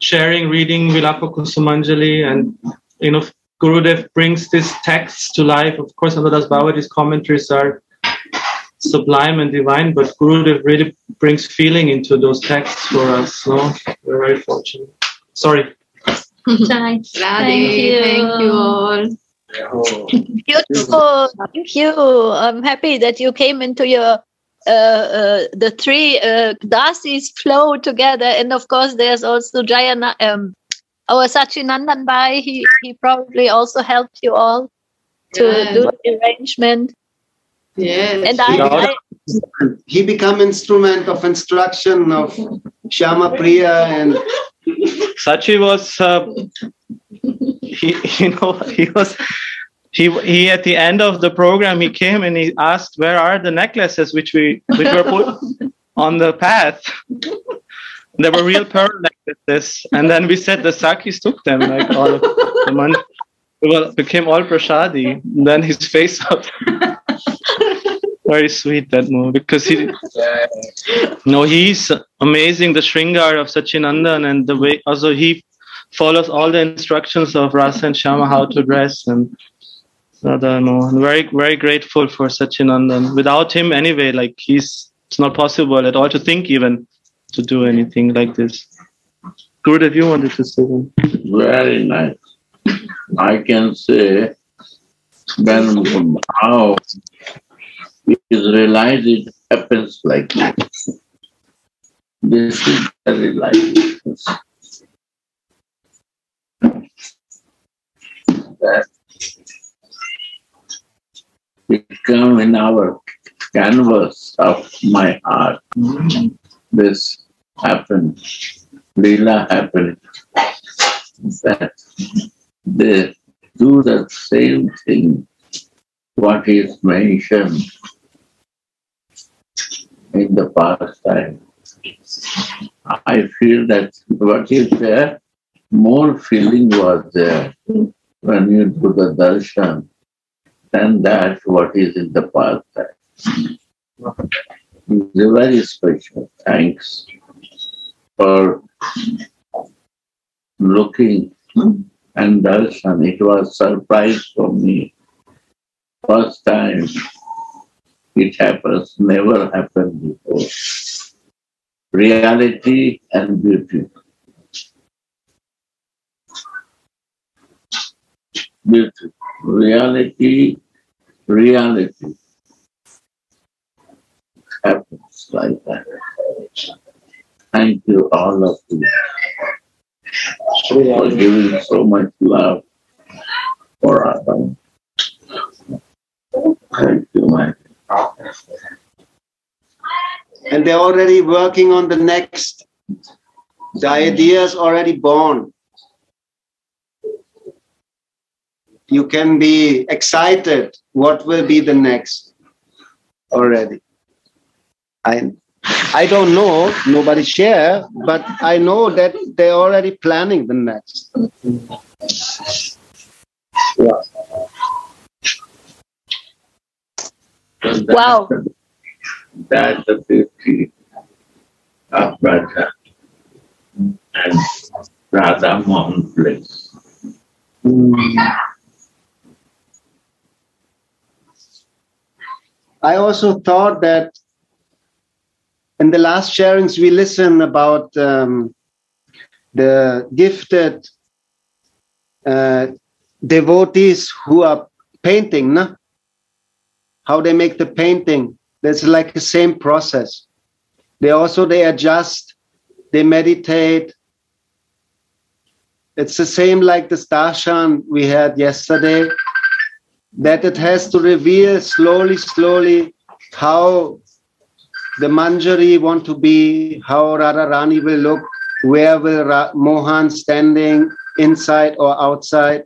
sharing, reading Vilapa Kusumanjali, and you know, Gurudev brings this text to life. Of course, Ananta Das Babaji's commentaries are sublime and divine, but Gurudev really brings feeling into those texts for us. No, we're very fortunate. Sorry. Thank you. Thank you all. Beautiful. Thank you. I'm happy that you came into your the three uh, dasis flow together, and of course, there's also Jayana, um, our Sachinandan Bhai. He he probably also helped you all to Yeah. do the arrangement. Yes. And I, I He become instrument of instruction of Shama Priya and Sachi was, uh, he, you know, he was, he, he at the end of the program, he came and he asked, where are the necklaces which we, which were put on the path? There were real pearl necklaces. And then we said the sakhis took them, like all of the money. Well, became all prasadi. Then his face up. Very sweet that move because he, no, he's amazing. The Shringar of Sachinandan and the way also he follows all the instructions of Rasa and Shama how to dress and Radha. No, I'm very very grateful for Sachinandan. Without him, anyway, like he's it's not possible at all to think even to do anything like this. Good if you wanted to say something? Very nice. I can say when how it is realized it happens like this. This is very this. That become in our canvas of my heart. This happened. Leela happened. That they do the same thing what is mentioned in the past time. I feel that what is there, more feeling was there when you do the darshan than that what is in the past time. It's very special. Thanks for looking and darshan. It was surprise for me. First time it happens, never happened before. Reality and beauty. Beauty. Reality, reality happens like that. Thank you, all of you, for giving so much love for Adam. Thank you, my and they're already working on the next. The idea is already born. You can be excited. What will be the next? Already. I I don't know. Nobody share, but I know that they're already planning the next. Yeah. wow. That's the beauty of Raja and Radha Mohan place. Hmm. I also thought that in the last sharings we listened about um, the gifted uh, devotees who are painting, no? how they make the painting. That's like the same process. They also they adjust, they meditate. It's the same like the darshan we had yesterday, that it has to reveal slowly, slowly how the Manjari want to be, how Radharani will look, where will Ra- Mohan standing inside or outside.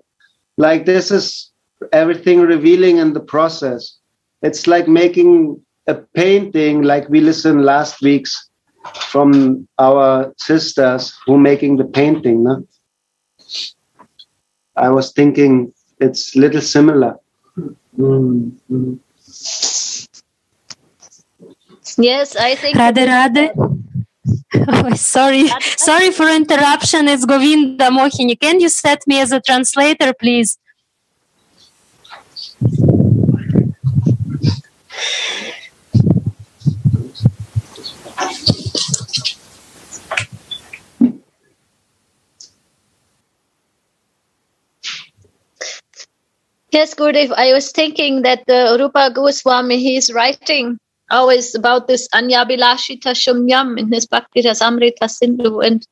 Like this is everything revealing in the process. It's like making a painting, like we listened last week's from our sisters who making the painting. No? I was thinking it's little similar. Yes, I think. Radhe Radhe. Oh, sorry, sorry for interruption. It's Govinda Mohini. Can you set me as a translator, please? Yes, Gurudev, I was thinking that the Rupa Goswami, he's writing always about this Anyabhilashita Shunyam in his Bhakti Rasamrita Sindhu. And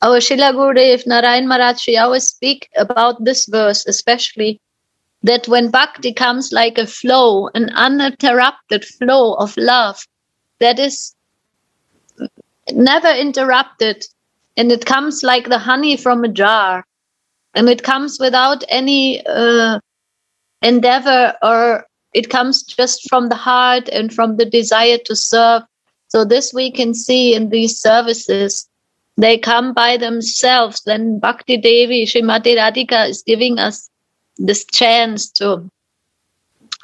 our Srila Gurudev, Narayan Maharaj, always speak about this verse, especially that when Bhakti comes like a flow, an uninterrupted flow of love, that is never interrupted, and it comes like the honey from a jar, and it comes without any uh, endeavor or it comes just from the heart and from the desire to serve. So this we can see in these services. They come by themselves. Then Bhakti Devi, shrimati Radhika is giving us this chance to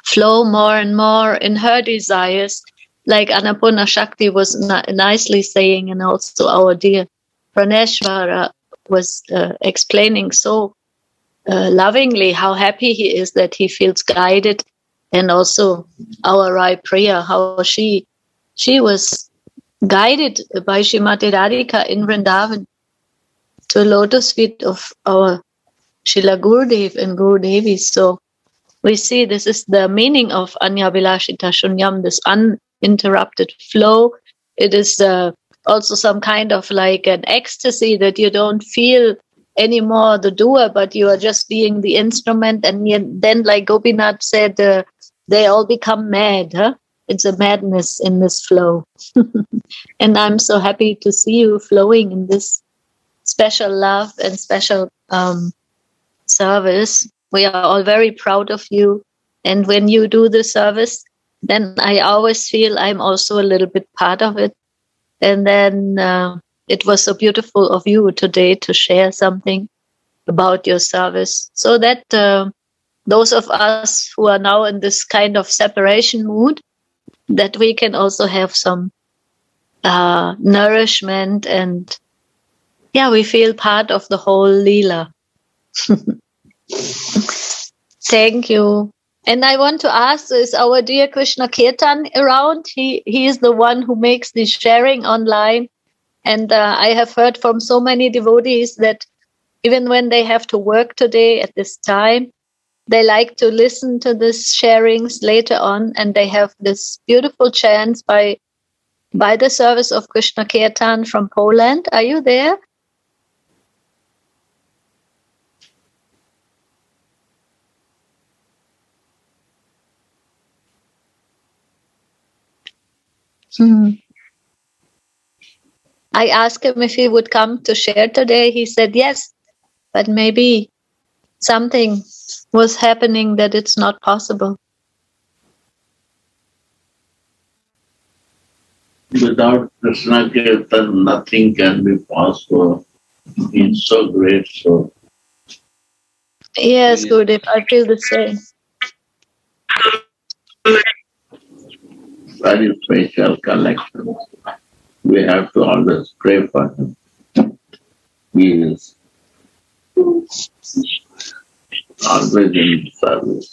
flow more and more in her desires, like Annapurna Shakti was ni- nicely saying, and also our dear Praneshwara was uh, explaining so uh, lovingly how happy he is that he feels guided and also our Rai Priya, how she she was guided by Shrimati Radhika in Vrindavan to a lotus feet of our Srila Gurudev and Gurudevi. So we see this is the meaning of Anyabhilashita Shunyam, this uninterrupted flow. It is uh, also some kind of like an ecstasy that you don't feel anymore the doer, but you are just being the instrument. And then, like Gopinath said, uh, they all become mad. Huh? It's a madness in this flow. and I'm so happy to see you flowing in this special love and special um, service. We are all very proud of you. And when you do the service, then I always feel I'm also a little bit part of it. And then uh, it was so beautiful of you today to share something about your service so that uh, those of us who are now in this kind of separation mood, that we can also have some uh, nourishment and yeah, we feel part of the whole Leela. Thank you. And I want to ask, is our dear Krishna Kirtan around? He, he is the one who makes the sharing online. And uh, I have heard from so many devotees that even when they have to work today at this time, they like to listen to these sharings later on and they have this beautiful chants by by the service of Krishna Kirtan from Poland. Are you there? Hmm. I asked him if he would come to share today. He said yes, but maybe something was happening that it's not possible. Without Krishna Kirtan, nothing can be possible. He's so great, so Yes, Gurudev, I feel the same. Very special collection. we have to always pray for him. He is always in service.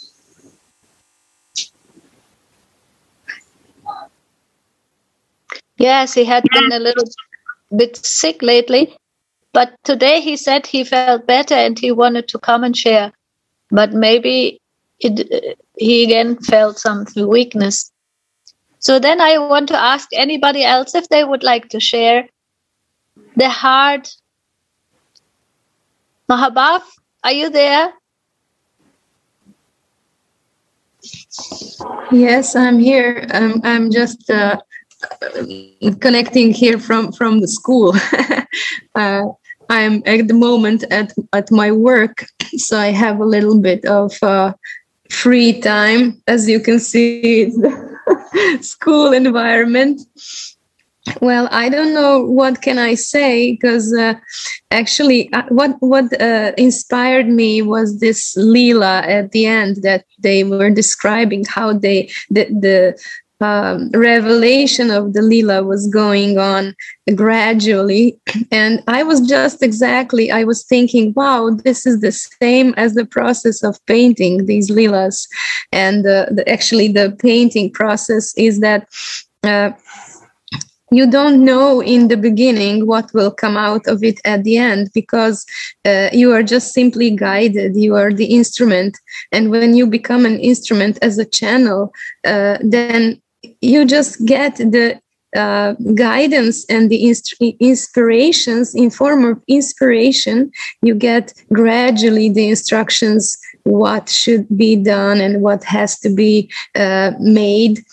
Yes, he had been a little bit sick lately, but today he said he felt better and he wanted to come and share. But maybe it, he again felt some weakness. So then I want to ask anybody else if they would like to share the heart. Mahabaf, are you there? Yes, I'm here. Um, I'm just uh, connecting here from from the school. uh, I'm at the moment at at my work, so I have a little bit of uh, free time. As you can see, school environment. Well, I don't know what can I say because uh, actually, uh, what what uh, inspired me was this lila at the end that they were describing how they the the um, revelation of the lila was going on gradually. And i was just exactly i was thinking wow this is the same as the process of painting these lilas. And uh, the, actually the painting process is that uh, you don't know in the beginning what will come out of it at the end because uh, you are just simply guided. You are the instrument. And when you become an instrument as a channel uh, then you just get the uh, guidance and the inst- inspirations in form of inspiration you get gradually the instructions what should be done and what has to be uh, made.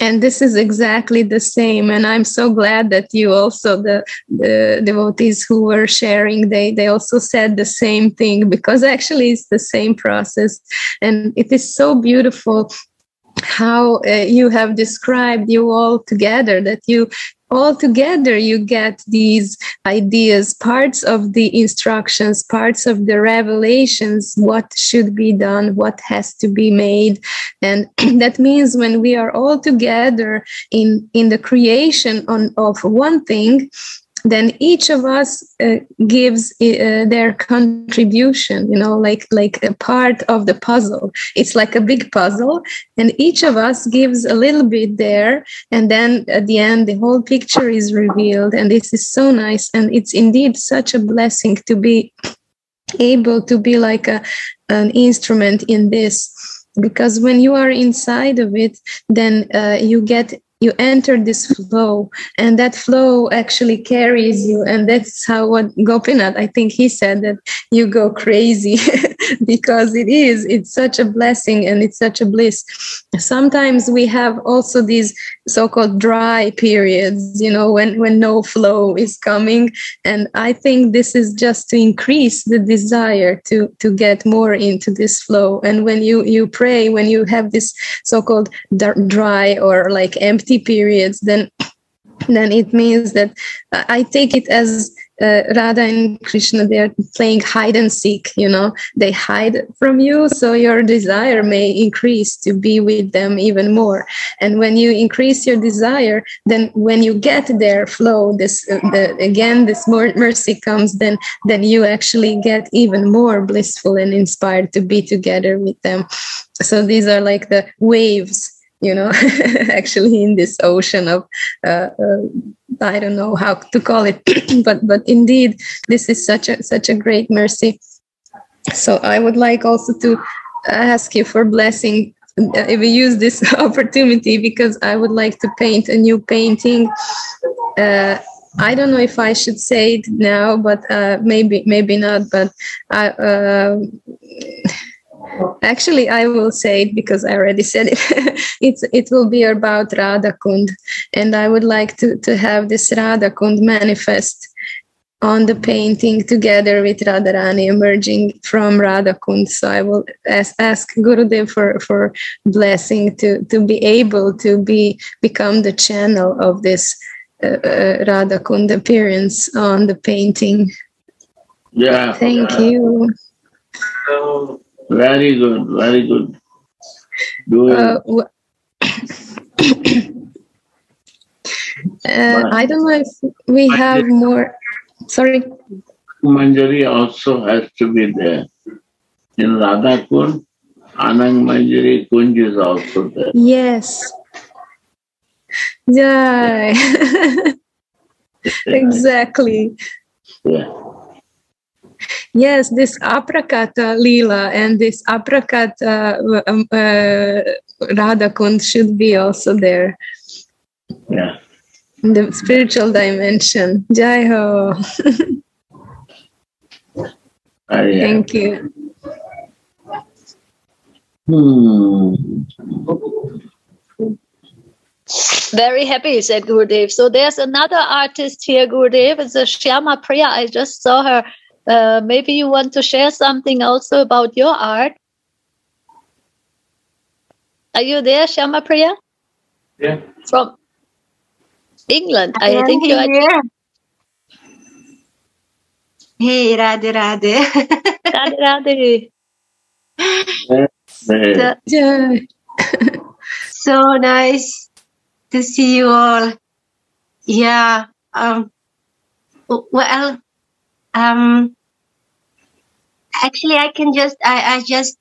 And this is exactly the same and i'm so glad that you also the, the devotees who were sharing they they also said the same thing because actually it's the same process. And it is so beautiful how uh, you have described you all together that you all together you get these ideas parts of the instructions parts of the revelations what should be done what has to be made. And that means when we are all together in in the creation on, of one thing then each of us uh, gives uh, their contribution you know like like a part of the puzzle. It's like a big puzzle and each of us gives a little bit there and then at the end the whole picture is revealed and this is so nice and it's indeed such a blessing to be able to be like a an instrument in this because when you are inside of it then uh, you get you enter this flow and that flow actually carries you and that's how what gopinath i think he said that you go crazy because it is it's such a blessing and it's such a bliss. Sometimes we have also these so-called dry periods you know when when no flow is coming. And i think this is just to increase the desire to to get more into this flow. And when you you pray when you have this so-called dry or like empty periods then then it means that I take it as uh, Radha and Krishna, they are playing hide and seek, you know, they hide from you. So your desire may increase to be with them even more. And when you increase your desire, then when you get their flow, this, uh, the, again, this more mercy comes, then, then you actually get even more blissful and inspired to be together with them. So these are like the waves you know actually in this ocean of uh, uh, i don't know how to call it but but indeed this is such a such a great mercy so i would like also to ask you for blessing uh, if we use this opportunity because i would like to paint a new painting uh, I don't know if I should say it now, but uh, maybe maybe not. But I, uh, Actually, I will say it because I already said it. it's it will be about Radha Kund, and I would like to to have this Radha Kund manifest on the painting together with Radharani emerging from Radha Kund. So I will ask, ask Gurudev for, for blessing to, to be able to be become the channel of this uh, uh, Radha Kund appearance on the painting. Yeah. Thank yeah. you. Very good, very good. Do Uh, w- Uh, I don't know if we have more. Sorry. Manjari also has to be there. In Radha Kund, Anang Manjari Kunj is also there. Yes. Jai. exactly. Yeah. Yes, this aprakata lila and this aprakata um, uh, Radha Kund should be also there. Yeah. In the spiritual dimension. Jai ho. Ah. Thank you. Hmm. Very happy, said Gurudev. So there's another artist here, Gurudev. It's a Shyama Priya. I just saw her. Uh, maybe you want to share something also about your art. Are you there, Shyama Priya? Yeah. From England. I, am think you are. here. Hey, Radhe Radhe. Radhe Radhe. So, so nice to see you all. Yeah. Um, well, um, actually, I can just, I, I just,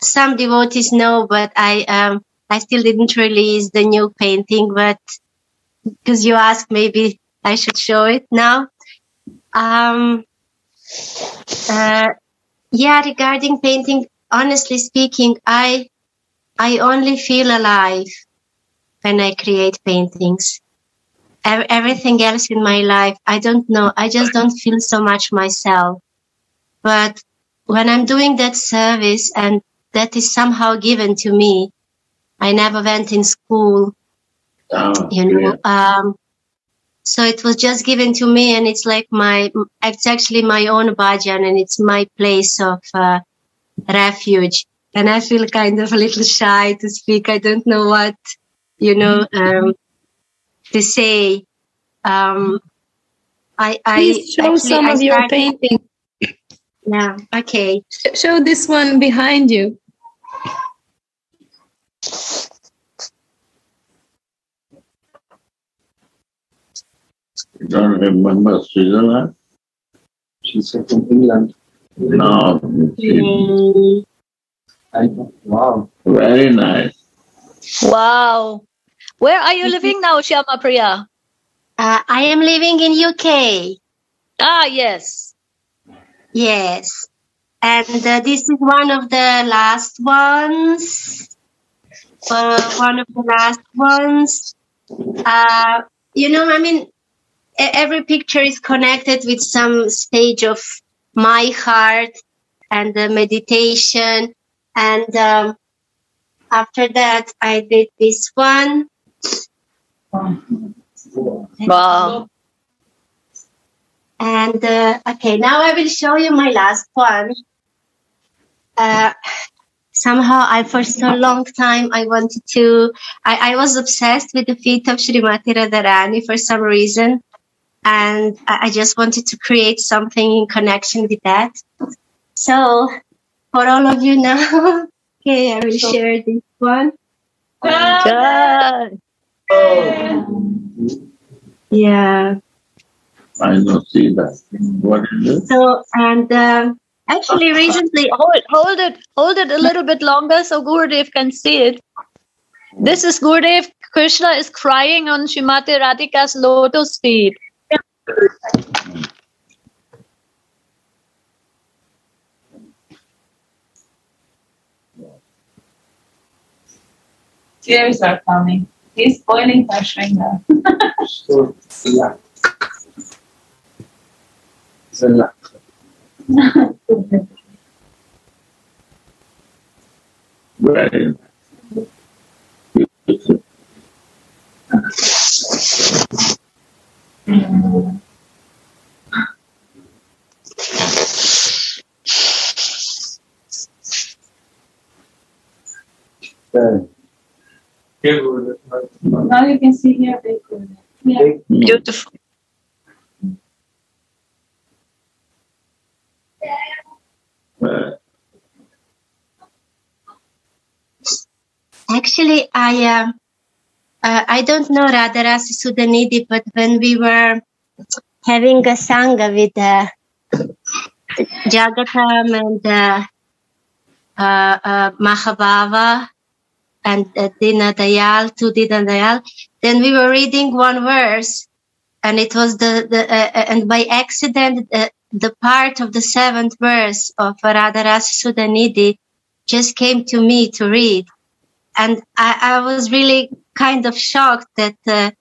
some devotees know, but I, um, I still didn't release the new painting, but because you asked, maybe I should show it now. Um, uh, yeah, regarding painting, honestly speaking, I, I only feel alive when I create paintings. Ev- everything else in my life, I don't know. I just don't feel so much myself. But when I'm doing that service and that is somehow given to me, I never went in school, Ah, you know, um, so it was just given to me and it's like my, it's actually my own bhajan and it's my place of, uh, refuge. And I feel kind of a little shy to speak. I don't know what, you know, um, to say. Um, I, I Please show some I of your started- painting. Yeah. Okay. Sh- Show this one behind you. You don't remember Switzerland? She's from England. No. Mm, Wow. Very nice. Wow. Where are you living now, Shyama Priya? Uh, I am living in UK. Ah, yes. Yes. And uh, this is one of the last ones. Uh, one of the last ones. Uh, you know, I mean, every picture is connected with some stage of my heart and the meditation. And um, after that, I did this one. Wow. And uh, okay, now I will show you my last one. Uh, somehow, I for so long time I wanted to. I, I was obsessed with the feet of Srimati Radharani for some reason, and I, I just wanted to create something in connection with that. So, for all of you now, okay, I will share this one. Good. Yeah. I don't see that. What is it? So, and um, actually, recently, Hold, hold it, hold it a little bit longer so Gurudev can see it. This is Gurudev. Krishna is crying on Shrimati Radhika's lotus feet. Tears are coming. He's spoiling her shringar. So, yeah. Zilla. Very Now you can see here big Gurudev. Yeah. Beautiful. Actually, I um, uh, I don't know Radha Rasa Sudhanidhi, but when we were having a sangha with uh, Jagatam and uh, uh, uh, Mahabhava and uh, Dina Dayal, two Dina then we were reading one verse, and it was the, the uh, uh, and by accident, uh, the part of the seventh verse of Radha Rasa Sudhanidhi just came to me to read. And I, I was really kind of shocked that uh,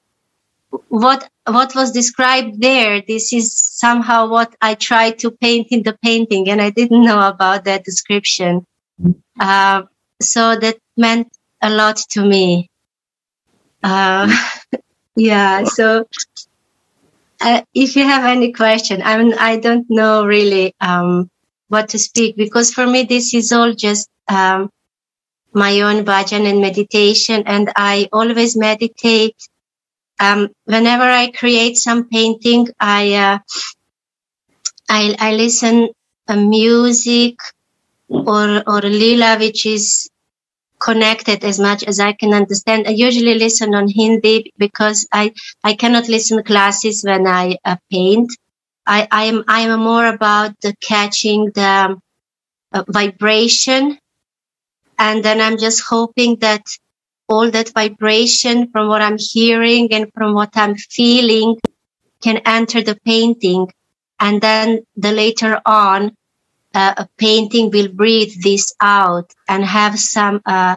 what what was described there this is somehow what i tried to paint in the painting and i didn't know about that description uh, so that meant a lot to me uh, yeah so uh, if you have any question i mean i don't know really um, what to speak because for me this is all just um, my own bhajan and meditation and i always meditate. Um, whenever I create some painting, I uh, I, I listen a music or or lila which is connected as much as I can understand. I usually listen on Hindi because I I cannot listen classes when I uh, paint. I I am I am more about the catching the uh, vibration, and then I'm just hoping that all that vibration from what I'm hearing and from what I'm feeling can enter the painting. And then the later on, uh, a painting will breathe this out and have some uh,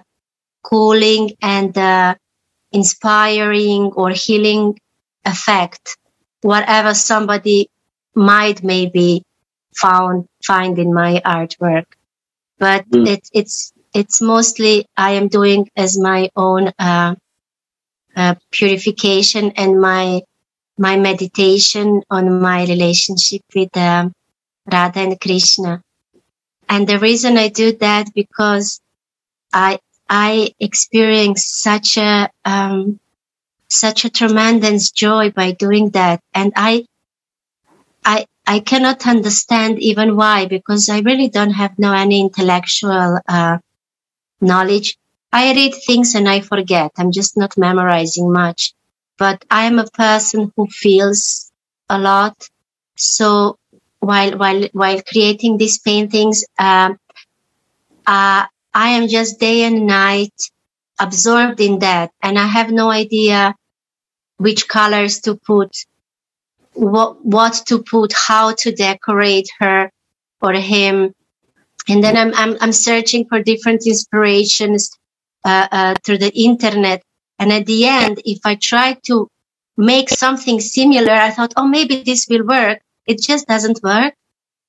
cooling and uh, inspiring or healing effect, whatever somebody might maybe found find in my artwork. But Mm. it, it's it's mostly I am doing as my own uh, uh, purification and my my meditation on my relationship with um, Radha and Krishna. And the reason I do that because I I experience such a um, such a tremendous joy by doing that, and I I I cannot understand even why because I really don't have no any intellectual uh, knowledge. I read things and I forget. I'm just not memorizing much. But I am a person who feels a lot. So while while while creating these paintings, um, uh, I am just day and night absorbed in that, and I have no idea which colors to put, what what to put, how to decorate her or him and then I'm I'm, I'm searching for different inspirations uh, uh, through the internet. And at the end, if I try to make something similar, I thought, oh, maybe this will work. It just doesn't work.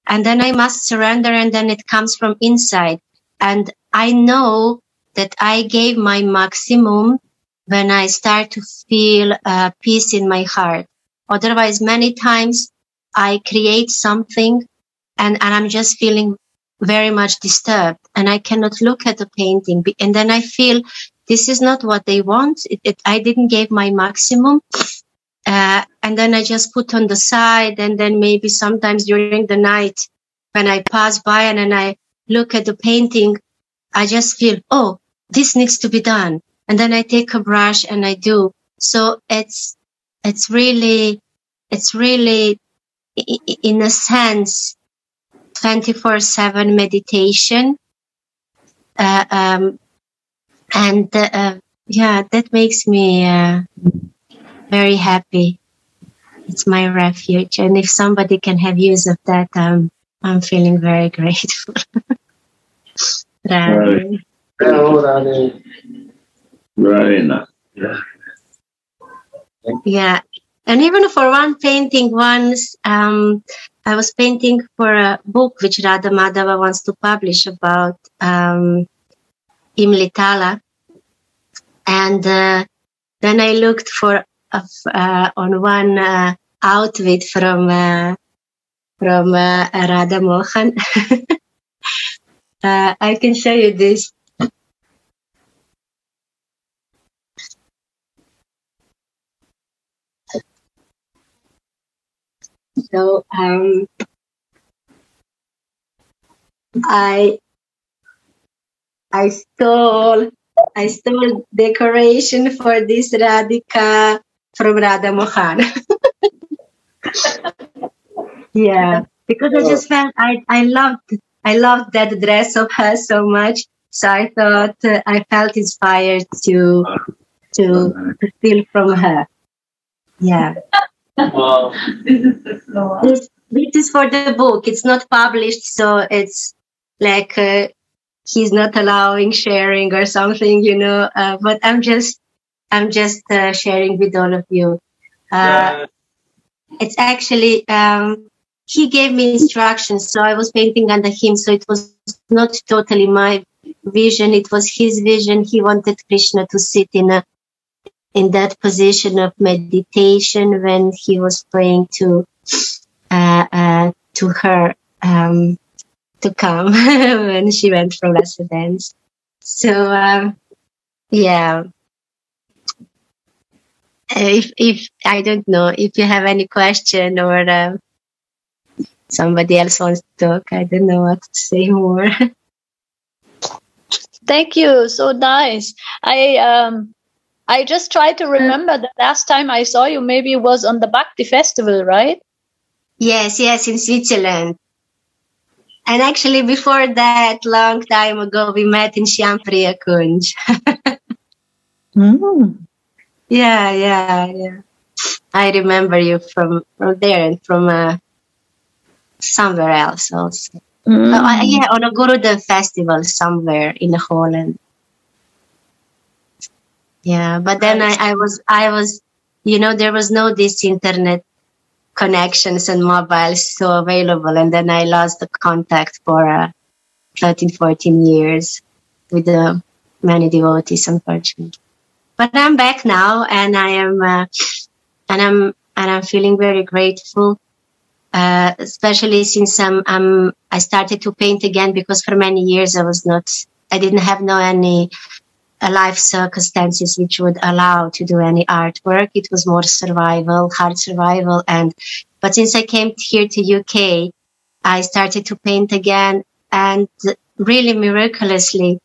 And then I must surrender, and then it comes from inside. And I know that I gave my maximum when I start to feel uh, peace in my heart. Otherwise, many times I create something and, and I'm just feeling very much disturbed and I cannot look at the painting. And then I feel this is not what they want. It, it, I didn't give my maximum. Uh, and then I just put on the side. And then maybe sometimes during the night when I pass by and then I look at the painting, I just feel, oh, this needs to be done. And then I take a brush and I do. So it's, it's really, it's really in a sense, 24 7 meditation. Uh, um, and uh, yeah, that makes me uh, very happy. It's my refuge. And if somebody can have use of that, um, I'm feeling very grateful. Radhe. Very nice. Yeah. And even for one painting once, um, I was painting for a book which Radha Madhava wants to publish about um, Imlitala. And uh, then I looked for a f- uh, on one uh, outfit from uh, from uh, Radha Mohan. uh, I can show you this. So um, I I stole I stole decoration for this Radhika from Radha Mohan. yeah, because I just felt I I loved I loved that dress of hers so much. So I thought uh, I felt inspired to to to steal from her. Yeah. Wow. This is the slow one. This, this is for the book. It's not published, so it's like uh, he's not allowing sharing or something, you know. Uh, but I'm just, I'm just uh, sharing with all of you. Uh, It's actually um, he gave me instructions, so I was painting under him. So it was not totally my vision; it was his vision. He wanted Krishna to sit in a in that position of meditation when he was praying to uh, uh, to her um, to come when she went from lesser dance. So um, yeah, if if I don't know if you have any question or um, somebody else wants to talk, I don't know what to say more. Thank you. So nice. I um I just try to remember the last time I saw you maybe it was on the Bhakti festival, right? Yes, yes, in Switzerland. And actually, before that, long time ago, we met in Shyampriya Kunj. Yeah, yeah, yeah. I remember you from from there and from uh, somewhere else also. Mm. Oh, I- yeah, on a Gurudev festival somewhere in the Holland. Yeah, but then I, I was I was you know there was no this internet connections and mobiles so available and then I lost the contact for uh, 13 14 years with uh, many devotees unfortunately but I'm back now and I am uh, and I'm and I'm feeling very grateful uh, especially since I'm, I'm I started to paint again because for many years I was not I didn't have no any uh, life circumstances which would allow to do any artwork. It was more survival, hard survival. And but since I came here to UK, I started to paint again, and really miraculously,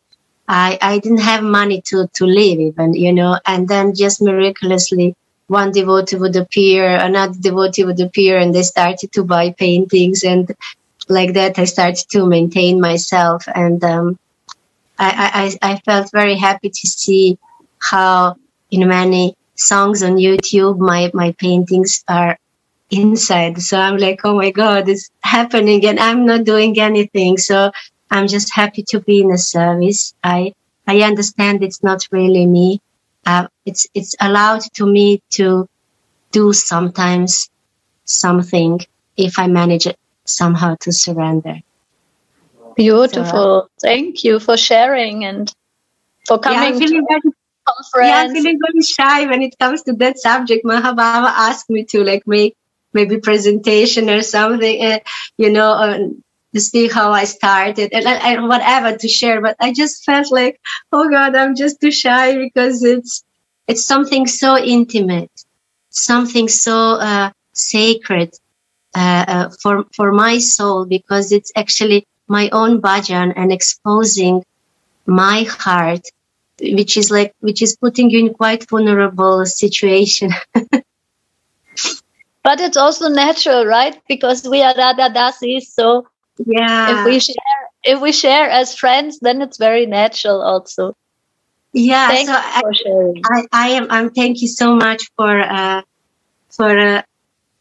I I didn't have money to to live even, you know. And then just miraculously, one devotee would appear, another devotee would appear, and they started to buy paintings, and like that, I started to maintain myself and. Um, I, I, I felt very happy to see how in many songs on YouTube my, my paintings are inside. So I'm like, oh my God, it's happening and I'm not doing anything. So I'm just happy to be in the service. I, I understand it's not really me. Uh, it's, it's allowed to me to do sometimes something if I manage it somehow to surrender. Beautiful. Thank you for sharing and for Yeah, I'm coming to very, conference. yeah, I'm feeling very shy when it comes to that subject. Mahababa asked me to like make maybe presentation or something, uh, you know, uh, speak how I started and, and and whatever to share. But I just felt like, oh God, I'm just too shy because it's it's something so intimate, something so uh, sacred uh, uh, for for my soul because it's actually my own bhajan and exposing my heart which is like which is putting you in quite vulnerable situation But it's also natural, right? Because we are Radha Dasis, so yeah. if we share if we share as friends, then it's very natural also. yeah Thank so I, for sharing. I, I am i'm thank you so much for uh for uh,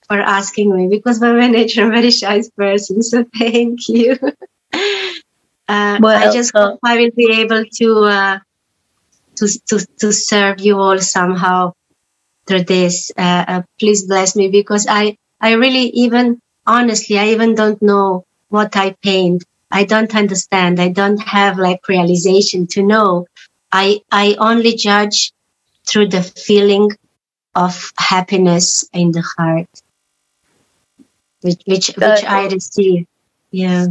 for asking me because by my nature i'm a very shy person so thank you uh, well, i just hope i will be able to uh to to, to serve you all somehow through this uh, uh, please bless me because i i really even honestly i even don't know what i paint i don't understand i don't have like realization to know i i only judge through the feeling of happiness in the heart which which uh, which i receive yeah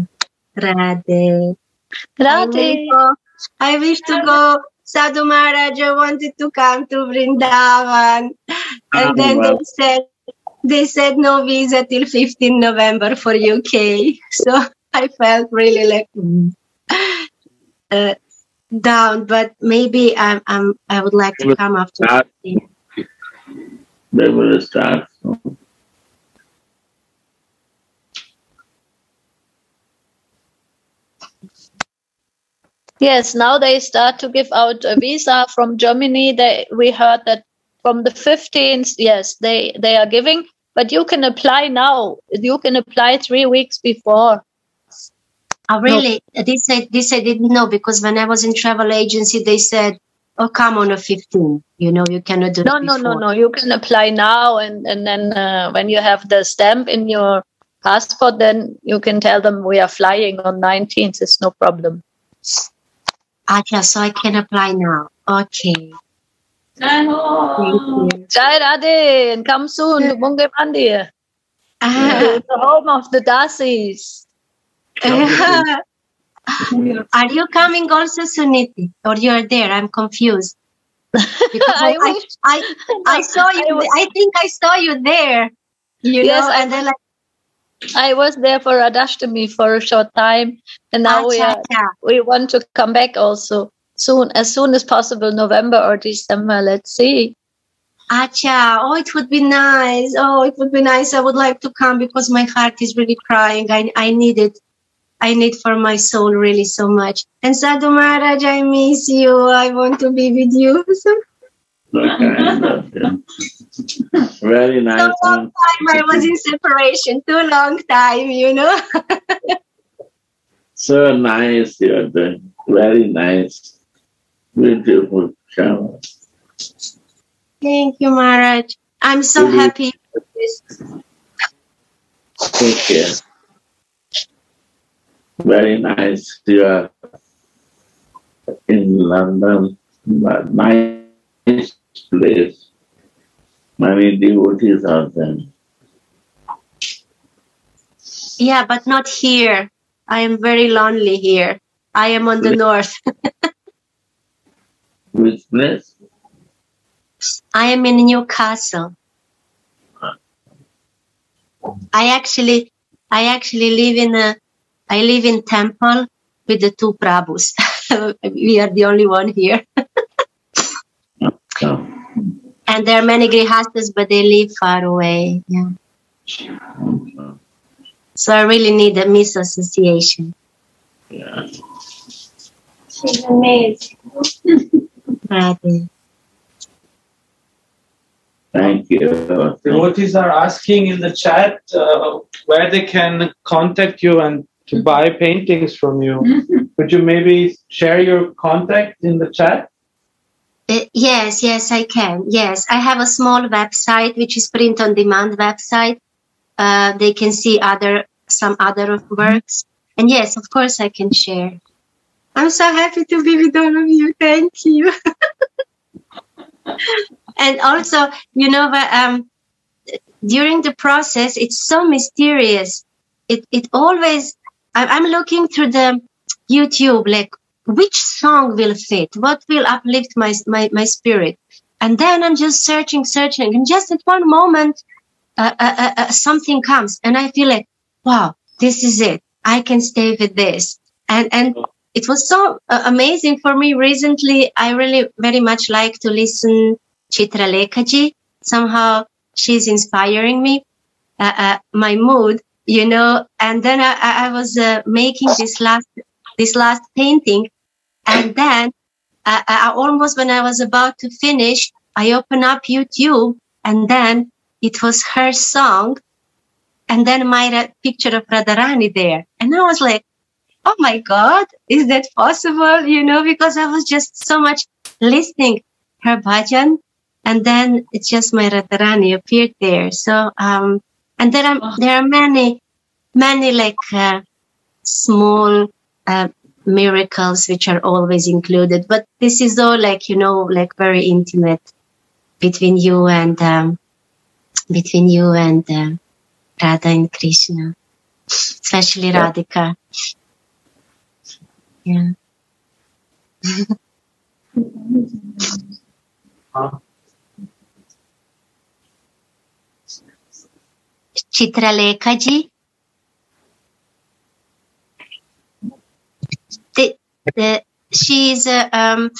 Radhe. Radhe. I wish to go. Sadhu Maharaja wanted to come to Vrindavan. And Oh, then wow. they said, they said no visa till 15 November for UK. So I felt really like, uh, down, but maybe I'm, I'm I would like to come after. Start. They will start. soon. Yes, now they start to give out a visa from Germany. They we heard that from the 15th. Yes, they they are giving, but you can apply now. You can apply three weeks before. Oh, really? This I this I didn't know because when I was in travel agency, they said, "Oh, come on a 15." You know, you cannot do No, no, no, no. You can apply now, and and then uh, when you have the stamp in your passport, then you can tell them we are flying on 19th. It's no problem. Ah, yeah, so I can apply now. Okay. Thank you. Jai Radhe, and come soon to Bunge Mandir, Ah. the home of the Dasis. Are you coming also, Suniti? Or you are there? I'm confused. Because I, I I, I, I saw you. I was- I think I saw you there. You Yes, know, I and then like, I was there for Radashtami for a short time, and now we are, we want to come back also soon, as soon as possible, November or December. Let's see. Acha, oh, it would be nice. Oh, it would be nice. I would like to come because my heart is really crying. I, I need it. I need for my soul really so much. And Sadhu Maharaj, I miss you. I want to be with you. So, So kind of them. Very so nice. long time I was in separation. Too long time, you know. So nice you are doing. Very nice. Beautiful shower. Thank you, Maharaj. I'm so Really? happy with this. Take care. Very nice. You are in London. But Nice place. Many devotees are there. Yeah, but not here. I am very lonely here. I am on the north. Which place? I am in Newcastle. I actually, I actually live in a, I live in Temple with the two Prabhus. we are the only one here. and there are many grihastas, but they live far away. Yeah. So I really need a miss association. Yeah. She's amazing. Radhe. Thank you. Devotees are asking in the chat uh, where they can contact you and to buy paintings from you. Could you maybe share your contact in the chat? Uh, yes, yes, I can. Yes, I have a small website which is print on demand website. Uh, they can see other some other works, and yes, of course, I can share. I'm so happy to be with all of you. Thank you. and also, you know, but, um, during the process, it's so mysterious. It it always. I'm looking through the YouTube, like which song will fit, what will uplift my my my spirit, and then I'm just searching, searching, and just at one moment, uh, uh, uh, uh, something comes, and I feel like, wow, this is it. I can stay with this, and and it was so uh, amazing for me recently. I really very much like to listen Chitralekha ji. Somehow she's inspiring me, uh, uh, my mood, you know. And then I, I I was uh, making this last this last painting, and then uh, I almost when I was about to finish, I opened up YouTube, and then it was her song, and then my picture of Radharani there, and I was like, "Oh my God, is that possible?" You know, because I was just so much listening her bhajan, and then it's just my Radharani appeared there. So, um, and there are there are many, many like uh, small uh, miracles which are always included, but this is all like you know like very intimate between you and um, between you and uh, Radha and Krishna, especially Yeah. Radhika. Yeah. Chitralekha ji. The, the, she's uh, um,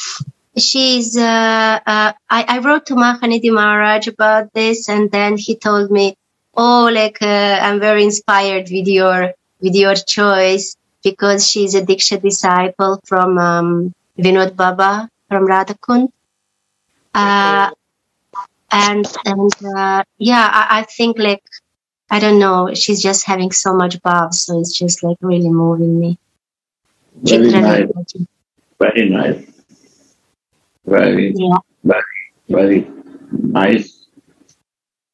she's uh, uh, I, I wrote to Mahanidhi Maharaj about this, and then he told me, "Oh, like uh, I'm very inspired with your with your choice because she's a Diksha disciple from um, Vinod Baba from Radhakund." Uh, and and uh, yeah, I, I think like I don't know, she's just having so much love, so it's just like really moving me. Very nice. Very nice. Very, Yeah. very, very nice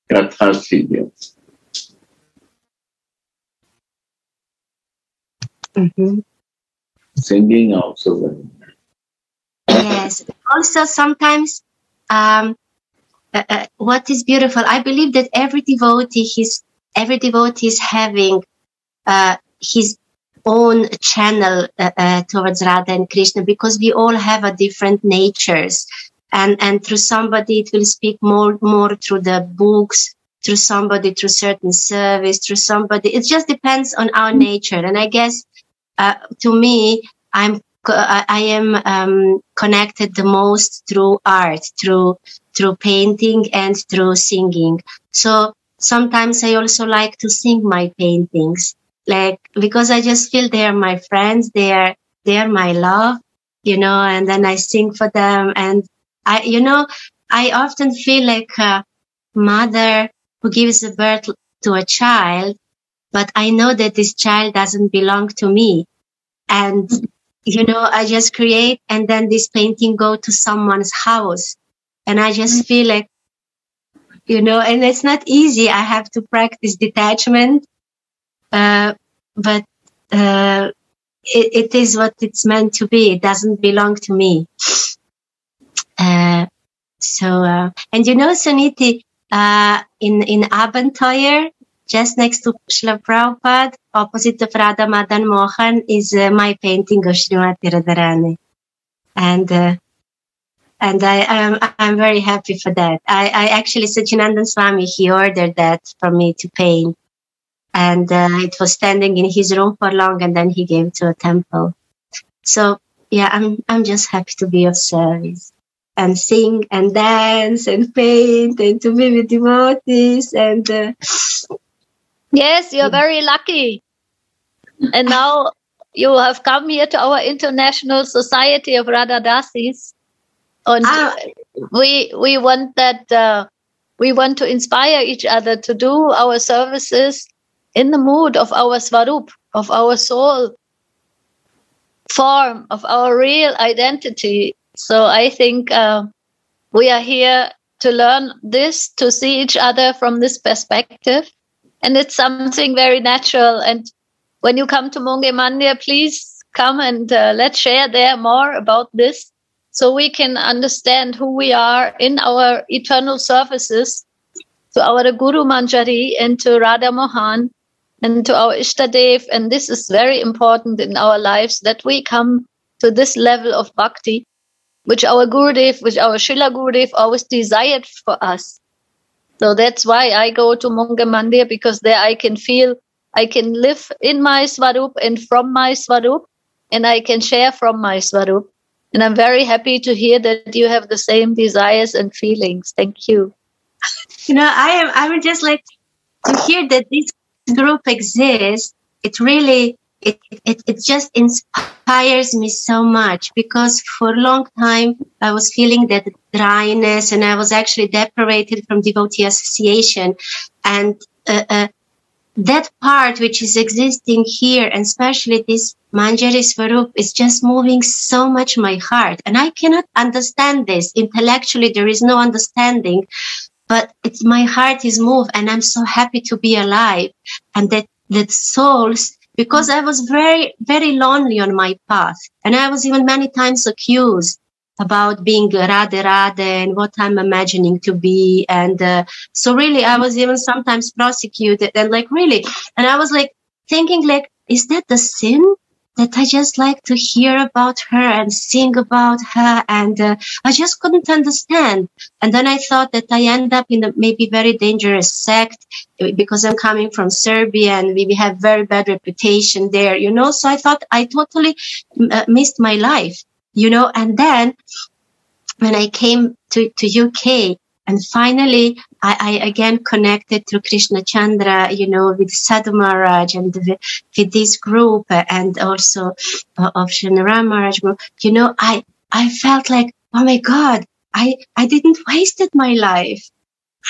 Katha serial. Mhm. Singing also very Yes. Also, sometimes, um, uh, uh, what is beautiful, I believe that every devotee, his every devotee is having uh, his own channel uh, uh, towards Radha and Krishna because we all have a different natures, and and through somebody it will speak more more through the books, through somebody through certain service, through somebody. It just depends on our nature, and I guess uh, to me, I'm I am um, connected the most through art, through through painting and through singing. So sometimes I also like to sing my paintings, like because I just feel they are my friends, they are they are my love, you know, and then I sing for them, and I you know I often feel like a mother who gives a birth to a child but I know that this child doesn't belong to me. And, you know, I just create and then this painting go to someone's house. And I just feel like, you know, and it's not easy. I have to practice detachment. Uh, but, uh, it, it is what it's meant to be. It doesn't belong to me. Uh, so, uh, and you know, Suniti, uh, in, in Abentheuer, just next to Srila Prabhupada, opposite of Radha Madan Mohan, is uh, my painting of Srimati Radharani. And, uh, and I, I'm, I'm very happy for that. I, I actually, Sachinandan Swami, he ordered that for me to paint. And uh, it was standing in his room for long and then he gave it to a temple. So yeah, I'm, I'm just happy to be of service and sing and dance and paint and to be with devotees and, uh, Yes, you're very lucky. And now you have come here to our International Society of Radha Dasis. And we we want that uh, we want to inspire each other to do our services in the mood of our swarup, of our soul form, of our real identity. So I think uh, we are here to learn this, to see each other from this perspective and it's something very natural. And when you come to Monge Mandir, please come and uh, let's share there more about this so we can understand who we are in our eternal services to our Guru Manjari and to Radha Mohan and to our Ishtadev. And this is very important in our lives that we come to this level of bhakti, which our Gurudev, which our Srila Gurudev always desired for us. So that's why I go to Monga Mandir because there I can feel, I can live in my Swarup and from my Swarup and I can share from my Swarup. And I'm very happy to hear that you have the same desires and feelings. Thank you. you know, I am, I would just like to hear that this group exists. It really, it, it, it just inspires me so much because for a long time I was feeling that dryness and I was actually separated from devotee association. And uh, uh, that part which is existing here and especially this Manjari Swarup is just moving so much my heart. And I cannot understand this. Intellectually there is no understanding but it's my heart is moved and I'm so happy to be alive. And that that souls because I was very, very lonely on my path. And I was even many times accused about being Radhe Radhe and what I'm imagining to be. And uh, so really, I was even sometimes prosecuted and like really, and I was like thinking like, is that the sin? That I just like to hear about her and sing about her, and uh, I just couldn't understand. And then I thought that I end up in a maybe very dangerous sect because I'm coming from Serbia and we have very bad reputation there, you know. So I thought I totally uh, missed my life you know, and then when I came to, to UK and finally I, I again connected through Krishna Chandra, you know, with Sadhu Maharaj and with, with this group and also uh, of Srinaram Maharaj group, you know, I, I felt like, oh my God, I, I didn't wasted my life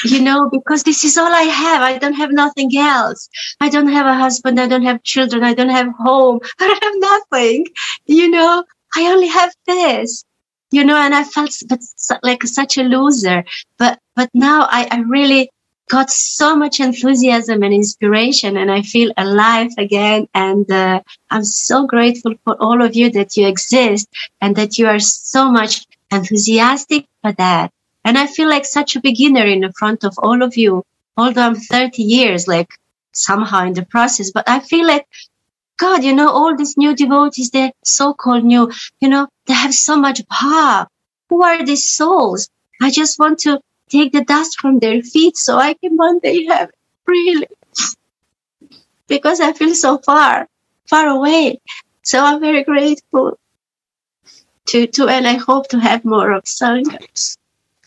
you know, because this is all I have. I don't have nothing else. I don't have a husband. I don't have children. I don't have home. I have nothing. You know, I only have this. You know, and I felt but like such a loser. But but now I, I really got so much enthusiasm and inspiration, and I feel alive again. And uh, I'm so grateful for all of you that you exist and that you are so much enthusiastic for that and I feel like such a beginner in front of all of you, although I'm 30 years, like somehow in the process, but I feel like, God, you know, all these new devotees, they're so-called new, you know, they have so much power. Who are these souls? I just want to take the dust from their feet so I can one day have it really. Because I feel so far, far away. So I'm very grateful to, to, and I hope to have more of sangams.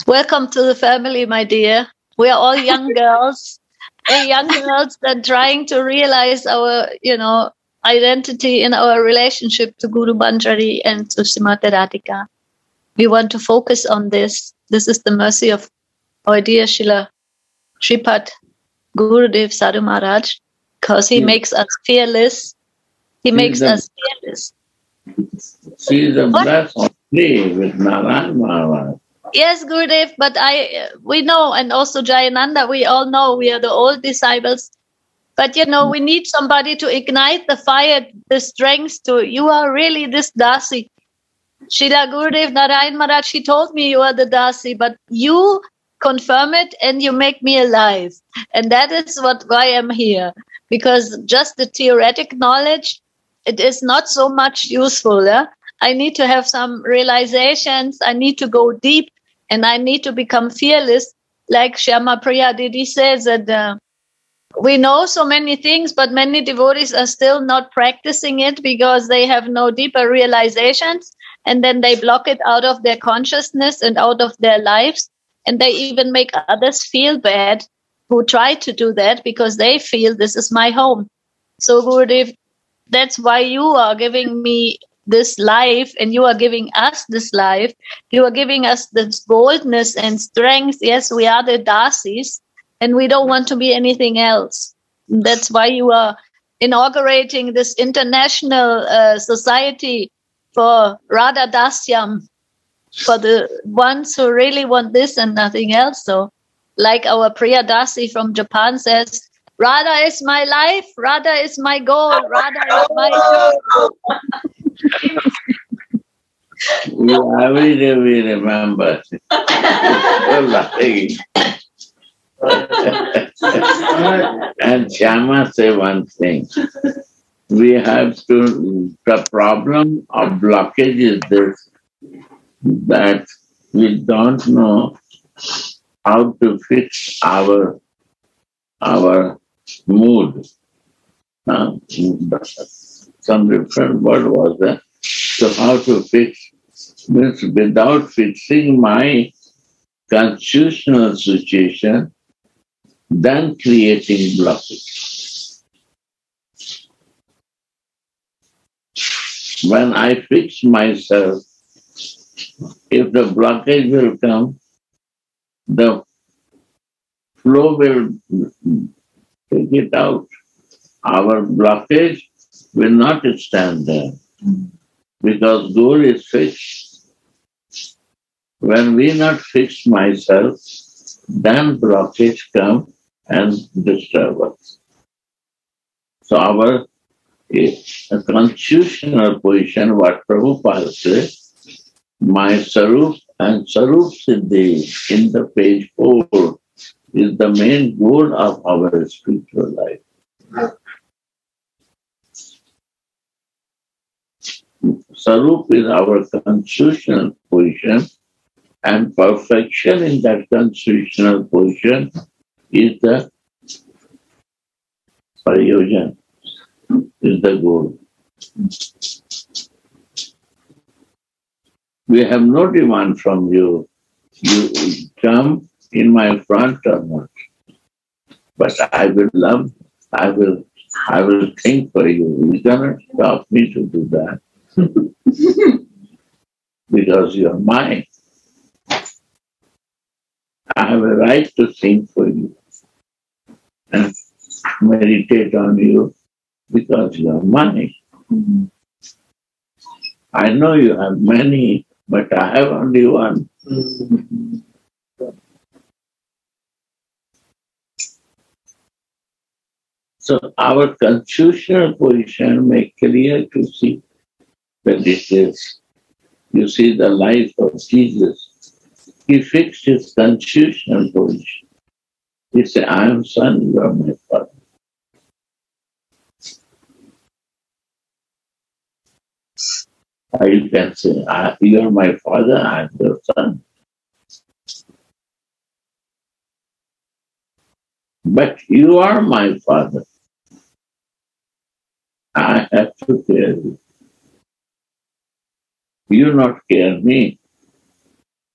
Welcome to the family, my dear. We are all young girls, and young girls that trying to realize our, you know, identity in our relationship to Guru Banjari and to Srimati Radhika. We want to focus on this. This is the mercy of our dear Srila Sripat Gurudev Sadhu Maharaj, because he makes us fearless. He makes us fearless. She is a blessed with Narayan Maharaj. Yes, Gurudev, but I uh, we know, and also Jayananda, we all know we are the old disciples. But you know, we need somebody to ignite the fire, the strength to. You are really this dasi. Srila Gurudev Narayan Maharaj, she told me you are the dasi, but you confirm it and you make me alive. And that is what why I'm here. Because just the theoretic knowledge, it is not so much useful. Yeah? I need to have some realizations. I need to go deep and I need to become fearless. Like Shyama Priya Didi says that uh, we know so many things, but many devotees are still not practicing it because they have no deeper realizations. And then they block it out of their consciousness and out of their lives. And they even make others feel bad who try to do that because they feel this is my home. So, Gurudev, that's why you are giving me this life and you are giving us this life you are giving us this boldness and strength yes we are the dasis and we don't want to be anything else. That's why you are inaugurating this international uh, society for radha dasyam for the ones who really want this and nothing else. So like our priya dasi from japan says radha is my life radha is my goal radha is my we every day we remember. and Shyama say one thing. We have to, the problem of blockage is this, that we don't know how to fix our our mood. Uh, some different word was there. So how to fix this without fixing my constitutional situation, then creating blockage. When I fix myself, if the blockage will come, the flow will take it out. Our blockage will not stand there because goal is fixed. When we not fix myself, then blockage come and disturb us. So our a constitutional position, what Prabhupada said, my Sarup and Sarup Siddhi in the page 4 is the main goal of our spiritual life. Sarup is our constitutional position, and perfection in that constitutional position is the prayojan, is the goal. We have no demand from you. You jump in my front or not. But I will love, I will, I will think for you. You cannot stop me to do that. because you're mine. I have a right to think for you meditate on you because you're mine. I know you have many, but I have only one. So our constitutional position make clear to see that it is. You see the life of Jesus. He fixed his constitutional position. He said, I am son, you are my father. You can say, you are my father, I am your son. But you are my father. I have to care you. You not care me.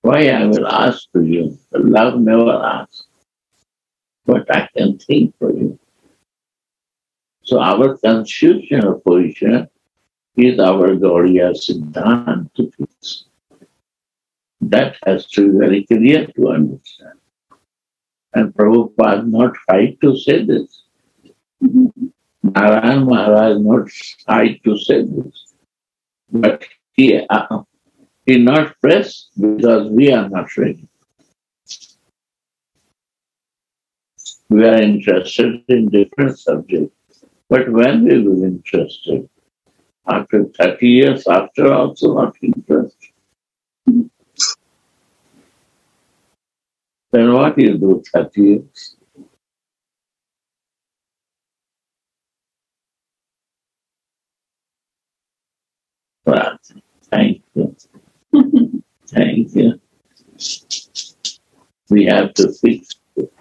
Why I will ask to you? Love never asks. But I can think for you. So our constitutional position is our Gaudiya Siddhanta fix. That has to be very clear to understand. And Prabhupada not tried to say this. Narayan Maharaj not tried to say this. But he, uh, he not pressed because we are not ready. We are interested in different subjects. But when we will interested, after 30 years after also not interested. Then what do you do 30 years? Well, thank you. thank you. We have to fix it.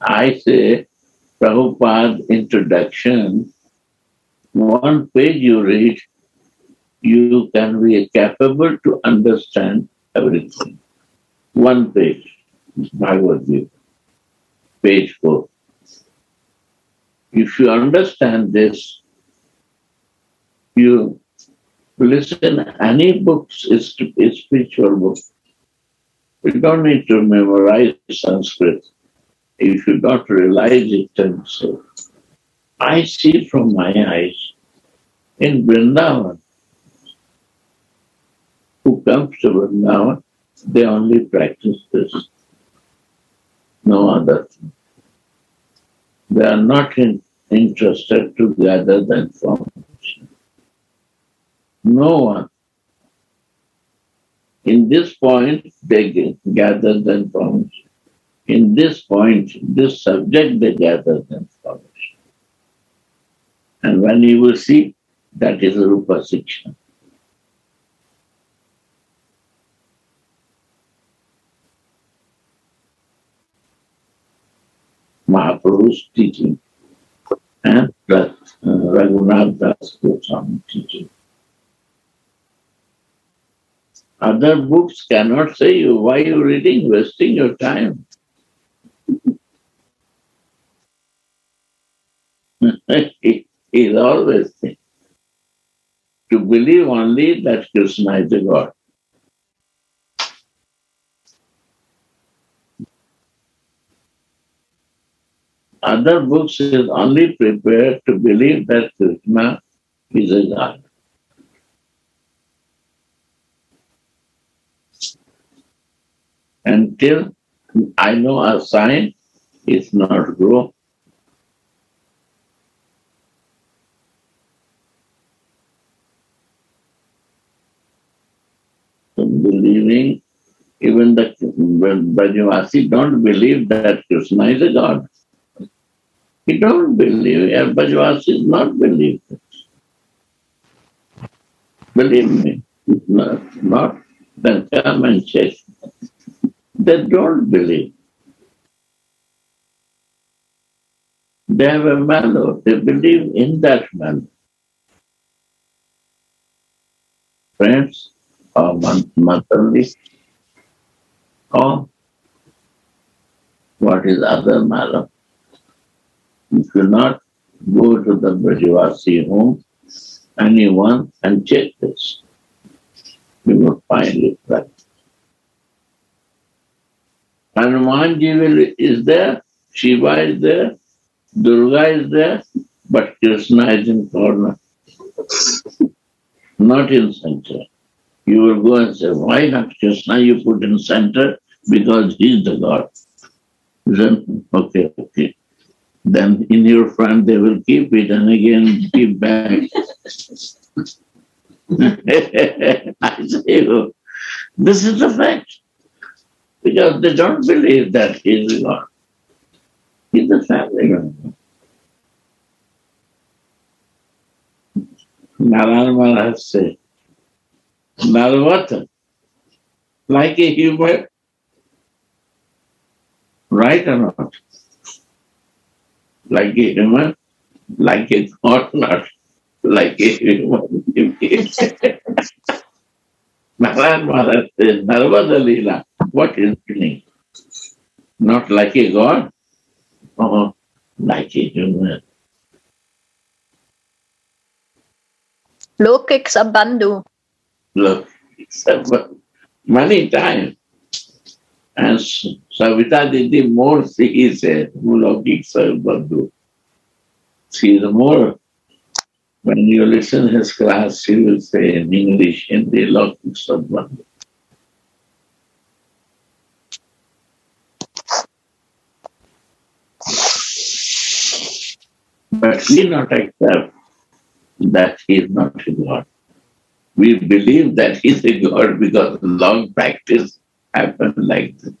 I say, Prabhupada introduction, one page you read, you can be capable to understand everything. One page, Bhagavad Gita, page four. If you understand this, you listen any books is spiritual book. You don't need to memorize Sanskrit if you don't realize it and so. I see from my eyes in Vrindavan, who comes to Vrindavan, they only practice this. No other thing. They are not in, interested to gather the information. No one. In this point, they gather the information. In this point, this subject, they gather the. And when you will see, that is Rupa Siksha. Mahaprabhu's teaching and Ra- uh, Raghunath Das Goswami teaching. Other books cannot say you why you reading, wasting your time. is always saying, to believe only that Krishna is a God. Other books is only prepared to believe that Krishna is a God. Until I know a sign is not grow. Believing, even the Brajavasi don't believe that Krishna is a God. He don't believe, and is not believe it. Believe me, not, not, then come and check. They don't believe. They have a manner, they believe in that manner. friends or mon- motherly or what is other matter. If you not go to the Brajavasi home, anyone and check this, you will find it right. Hanumanji will, is there, Shiva is there, Durga is there, but Krishna is in corner, not in center. You will go and say, why not Krishna you put in center? Because he's the God. Then, okay, okay. Then in your front they will keep it and again keep back. I say, oh, this is the fact. Because they don't believe that he is God. He's the family God. Narayan Maharaj said, Narvata, like a human, right or not? Like a human, like a God, not like a human. Narayan Maharaj said, Narvada Leela, what is meaning? Not like a God, or like a human. Lokik Sabandhu. Look, many times. And Savita Didi more she said, Mulokik Sabandhu. She is more. When you listen his class, he will say in English, in the Lokik Sabandhu. But we not accept that he is not a God. We believe that he's a God because long practice happened like this.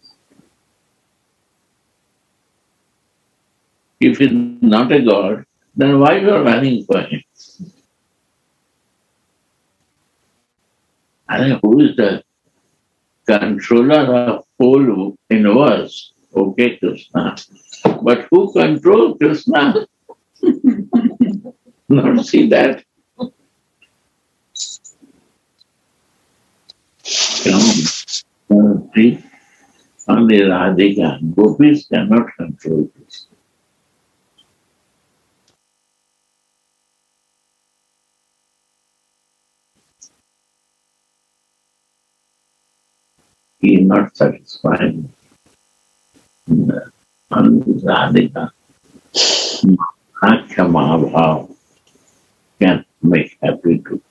If he's not a God, then why you are running for him? And who is the controller of whole universe? Okay, Krishna. But who controls Krishna? not see that. Come, see, only Radhika, gopis cannot control this. He is not satisfied. Radhika. Akshama bhav can make happy to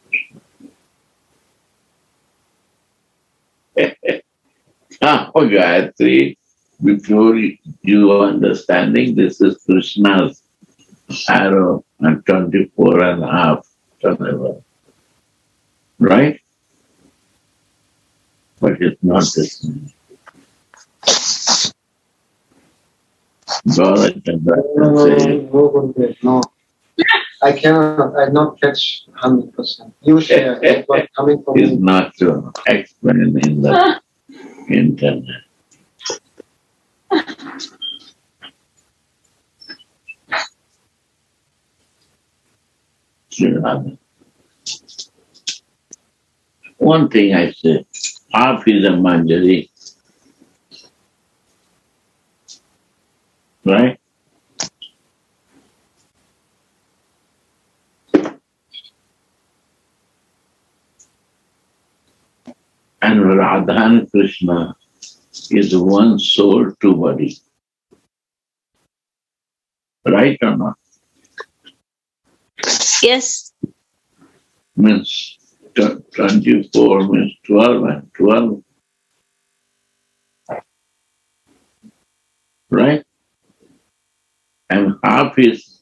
Ah, oh, Gayatri, before you understanding, this is Krishna's arrow and 24 and a half turnover. Right? But it's not this. God No, says, no, I cannot, I not catch 100%. You share it was coming from is me. not to explain in the internet. Sri One thing I say, half is a manjari. Right? And Radha and Krishna is one soul, two body. Right or not? Yes. Means 24 means 12 and 12. Right? And half is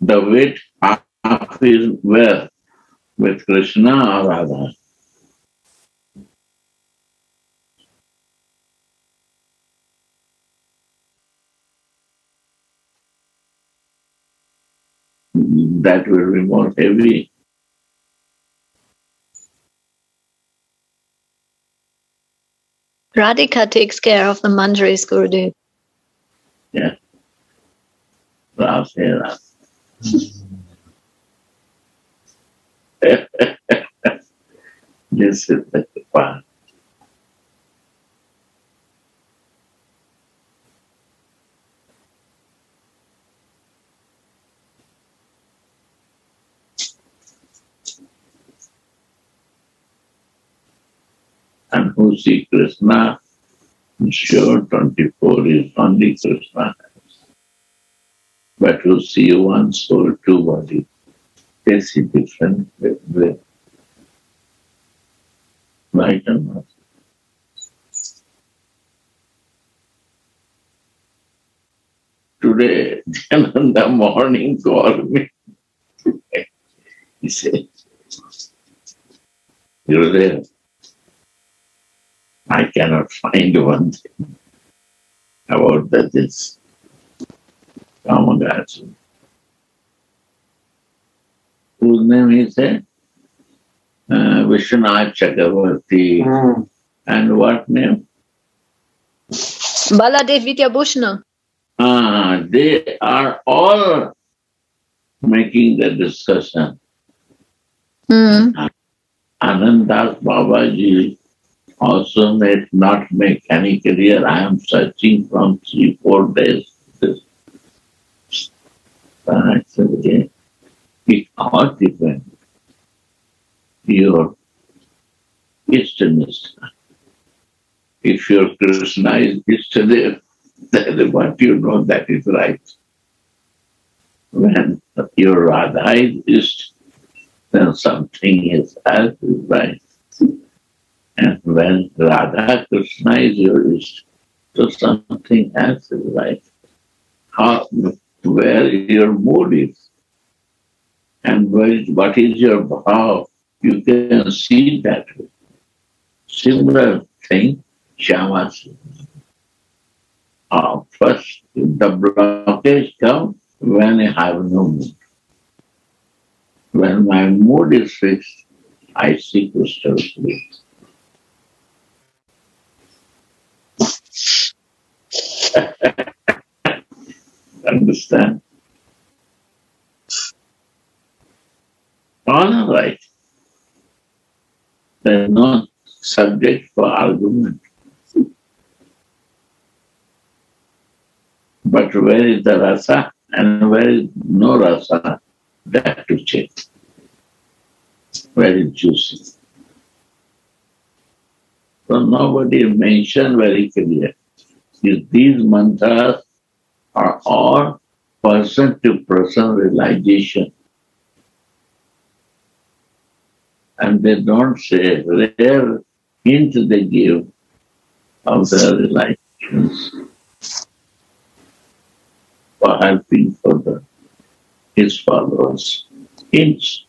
the weight, half is where? With Krishna or Radha. That will be more heavy. Radhika takes care of the manjaris, Gurudev. Yeah. Rasera. This is the Kripa. And who see Krishna, sure 24 is only Krishna. But who see one soul, two body, they see different way. Right or not? Today, the morning called me. he said, You're there. I cannot find one thing about that this Kamagatsu. Whose name he said? Uh, Vishwanath Chakravarti. And what name? Baladev Vidyabhushana. Ah, they are all making the discussion. Hmm. Ananta Das Babaji also may not make any career. I am searching from three, four days. Okay, it all depends. Your Easternist. If your Krishna is Eastern, then what you know that is right. When your Radha is East, then something is is right. And when Radha Krishna is East, so something else is right. How, where your mood is and what is your bhav, you can see that. Similar thing, Shyama. Uh, first, the blockage comes when I have no mood. When my mood is fixed, I see crystal clear. Understand? All right. They're not subject for argument. But where is the rasa and where is no rasa, that to check. Is juicy. So nobody mentioned very clear. These mantras are all person to person realization. And they don't say rare hint they give of the realizations for helping for the his followers. Hints.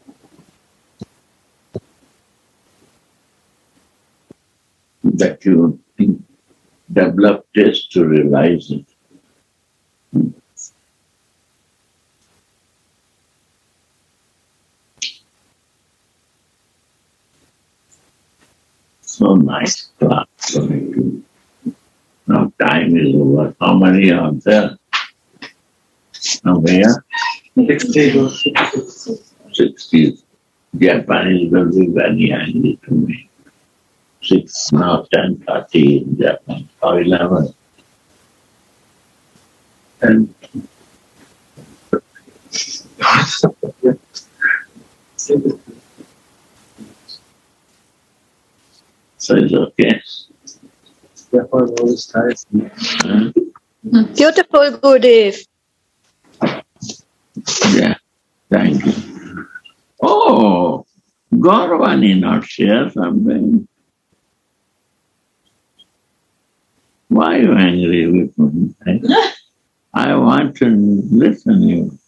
That you develop taste to realize it. So nice class. Now time is over. How many are there? Now where? 60. 60. Japanese will be very angry to me. Six now ten thirty in Japan or eleven. And so it's okay. Huh? Hmm. Beautiful, Gurudev. Yeah, thank you. Oh, Gauravani not share something. Why are you angry with me? I, I want to listen to you.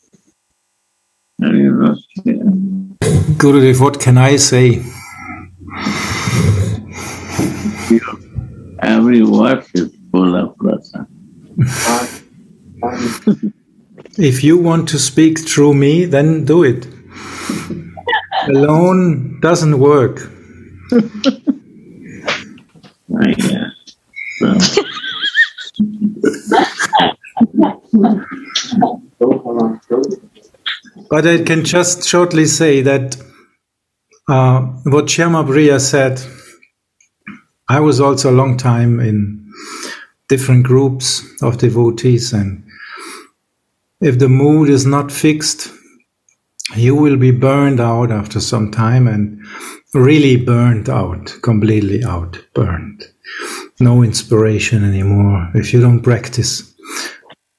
And you not share. Gurudev, what can I say? Every word is full of rasa. If you want to speak through me, then do it. Alone doesn't work. I, uh, so, But I can just shortly say that uh, what Shyama Priya said, I was also a long time in different groups of devotees, and if the mood is not fixed, you will be burned out after some time and really burned out, completely out, burned. No inspiration anymore if you don't practice.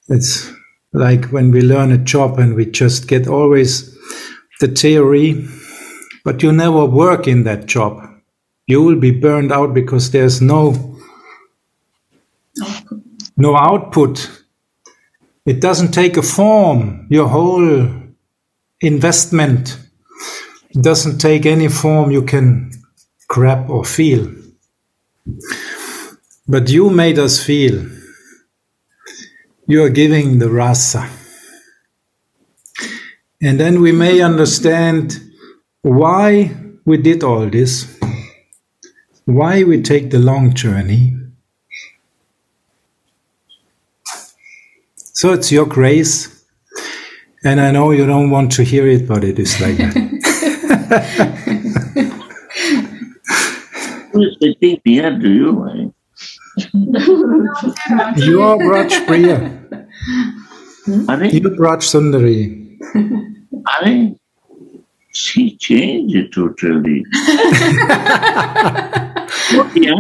It's like when we learn a job and we just get always the theory, but you never work in that job. You will be burned out because there's no no output. It doesn't take a form. Your whole investment doesn't take any form you can grab or feel. But you made us feel. You are giving the rasa. And then we may understand why we did all this, why we take the long journey. So it's your grace. And I know you don't want to hear it, but it is like that. Who is sitting near to you? eh? you are Braj Priya. You Braj Sundari. I, she changed it totally. yeah.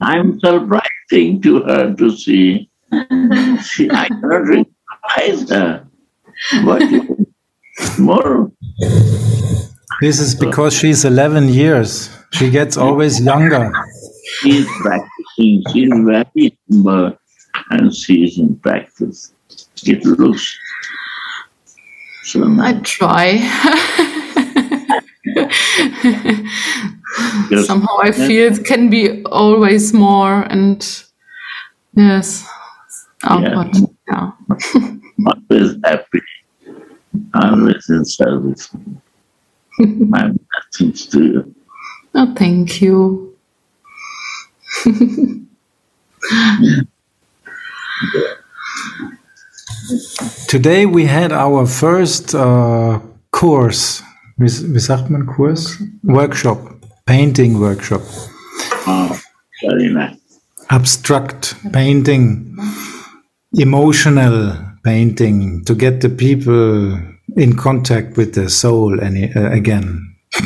I'm surprising to her to see. She, I cannot recognize her. But more This is because she's 11 years. She gets always younger. she's practicing, she's very humble and she's in practice. It looks so I nice. try. Yes. Somehow I feel it can be always more and yes. Oh, Yeah. but, yeah. Always happy, always in service. My blessings to you. Oh, thank you. Today we had our first uh, course. Wie, wie sagt man Kurs? Workshop. Painting workshop. Oh, very nice. Abstract painting. Emotional painting to get the people in contact with their soul any, uh, again.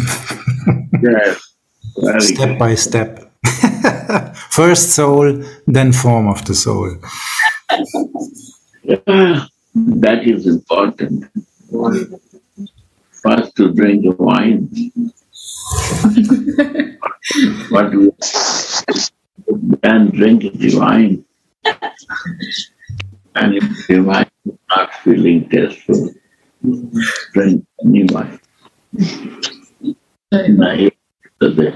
Yes, very step good. by step. First soul, then form of the soul. Yeah, that is important. First to drink the but we then drink the wine. And if wine is not feeling tasteful, drink any wine. And I yesterday.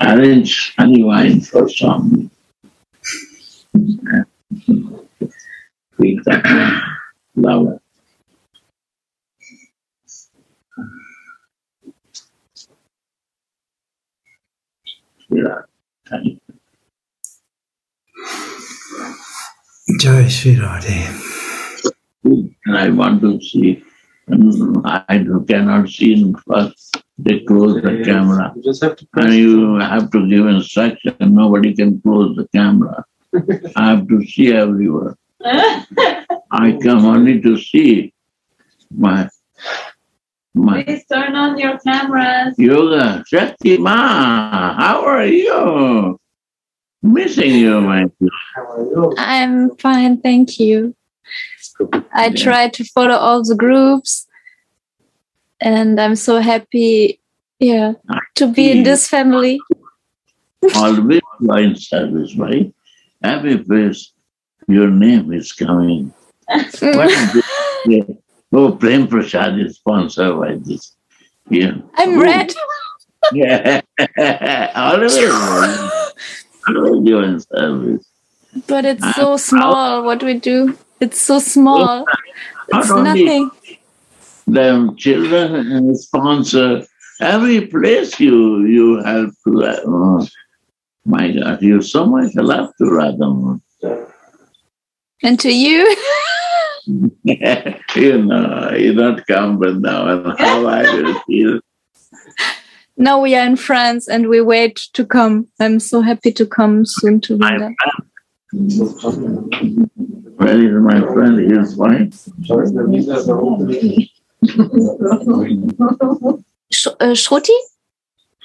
Arrange honey wine for some. Drink that. Love it. Yeah. honey. Jai Shri Radhe. and I want to see. I do- cannot see in first. They close the camera. You just have to And you have to give instruction. Nobody can close the camera. I have to see everywhere. I come only to see my my Please turn on your cameras. yoga. Shakti Ma, how are you? Missing you, my I'm fine, thank you. I try to follow all the groups and I'm so happy yeah to be in this family. always line service, right? Every place your name is coming. What is this? Yeah. Oh, Prem Prasad is sponsored by this. Yeah. I'm red. Yeah. always you're in service. But it's so small what we do. It's so small. It's Not nothing. the children and sponsor every place you you help to. uh, Oh, my God, you so much love to Radha. And to you. you know, you don't come Vrindavan, how I will feel. Now we are in France and we wait to come. I'm so happy to come soon to Vrindavan. Where is my friend? He is fine. Sh- uh, Shruti?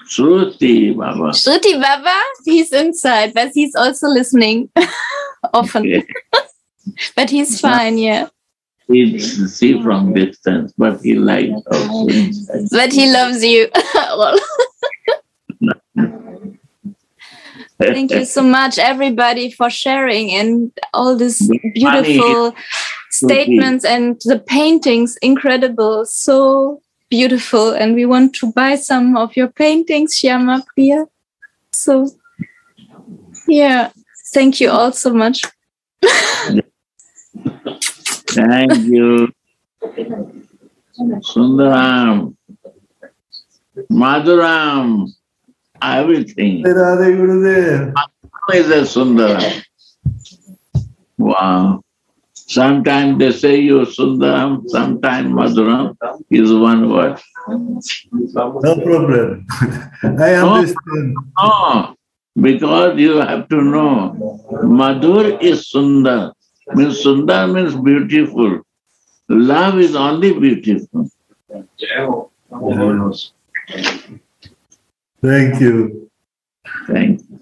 Shruti, Baba. Shruti Baba? He's inside, but he's also listening often. But he's fine, yeah. He see from distance, but he likes also inside. But he loves you. well, thank you so much, everybody, for sharing and all these beautiful statements and the paintings. Incredible. So beautiful. And we want to buy some of your paintings, Shyama Priya. So, yeah. Thank you all so much. Thank you. Sundaram, Madhuram, everything. Radhe Gurudev. is a Sundaram. Wow. Sometimes they say you Sundaram, sometimes Madhuram is one word. No problem. I oh. understand. No, because you have to know Madhur is Sundar. Means Sundar means beautiful. Love is only beautiful. Thank you. Thank you.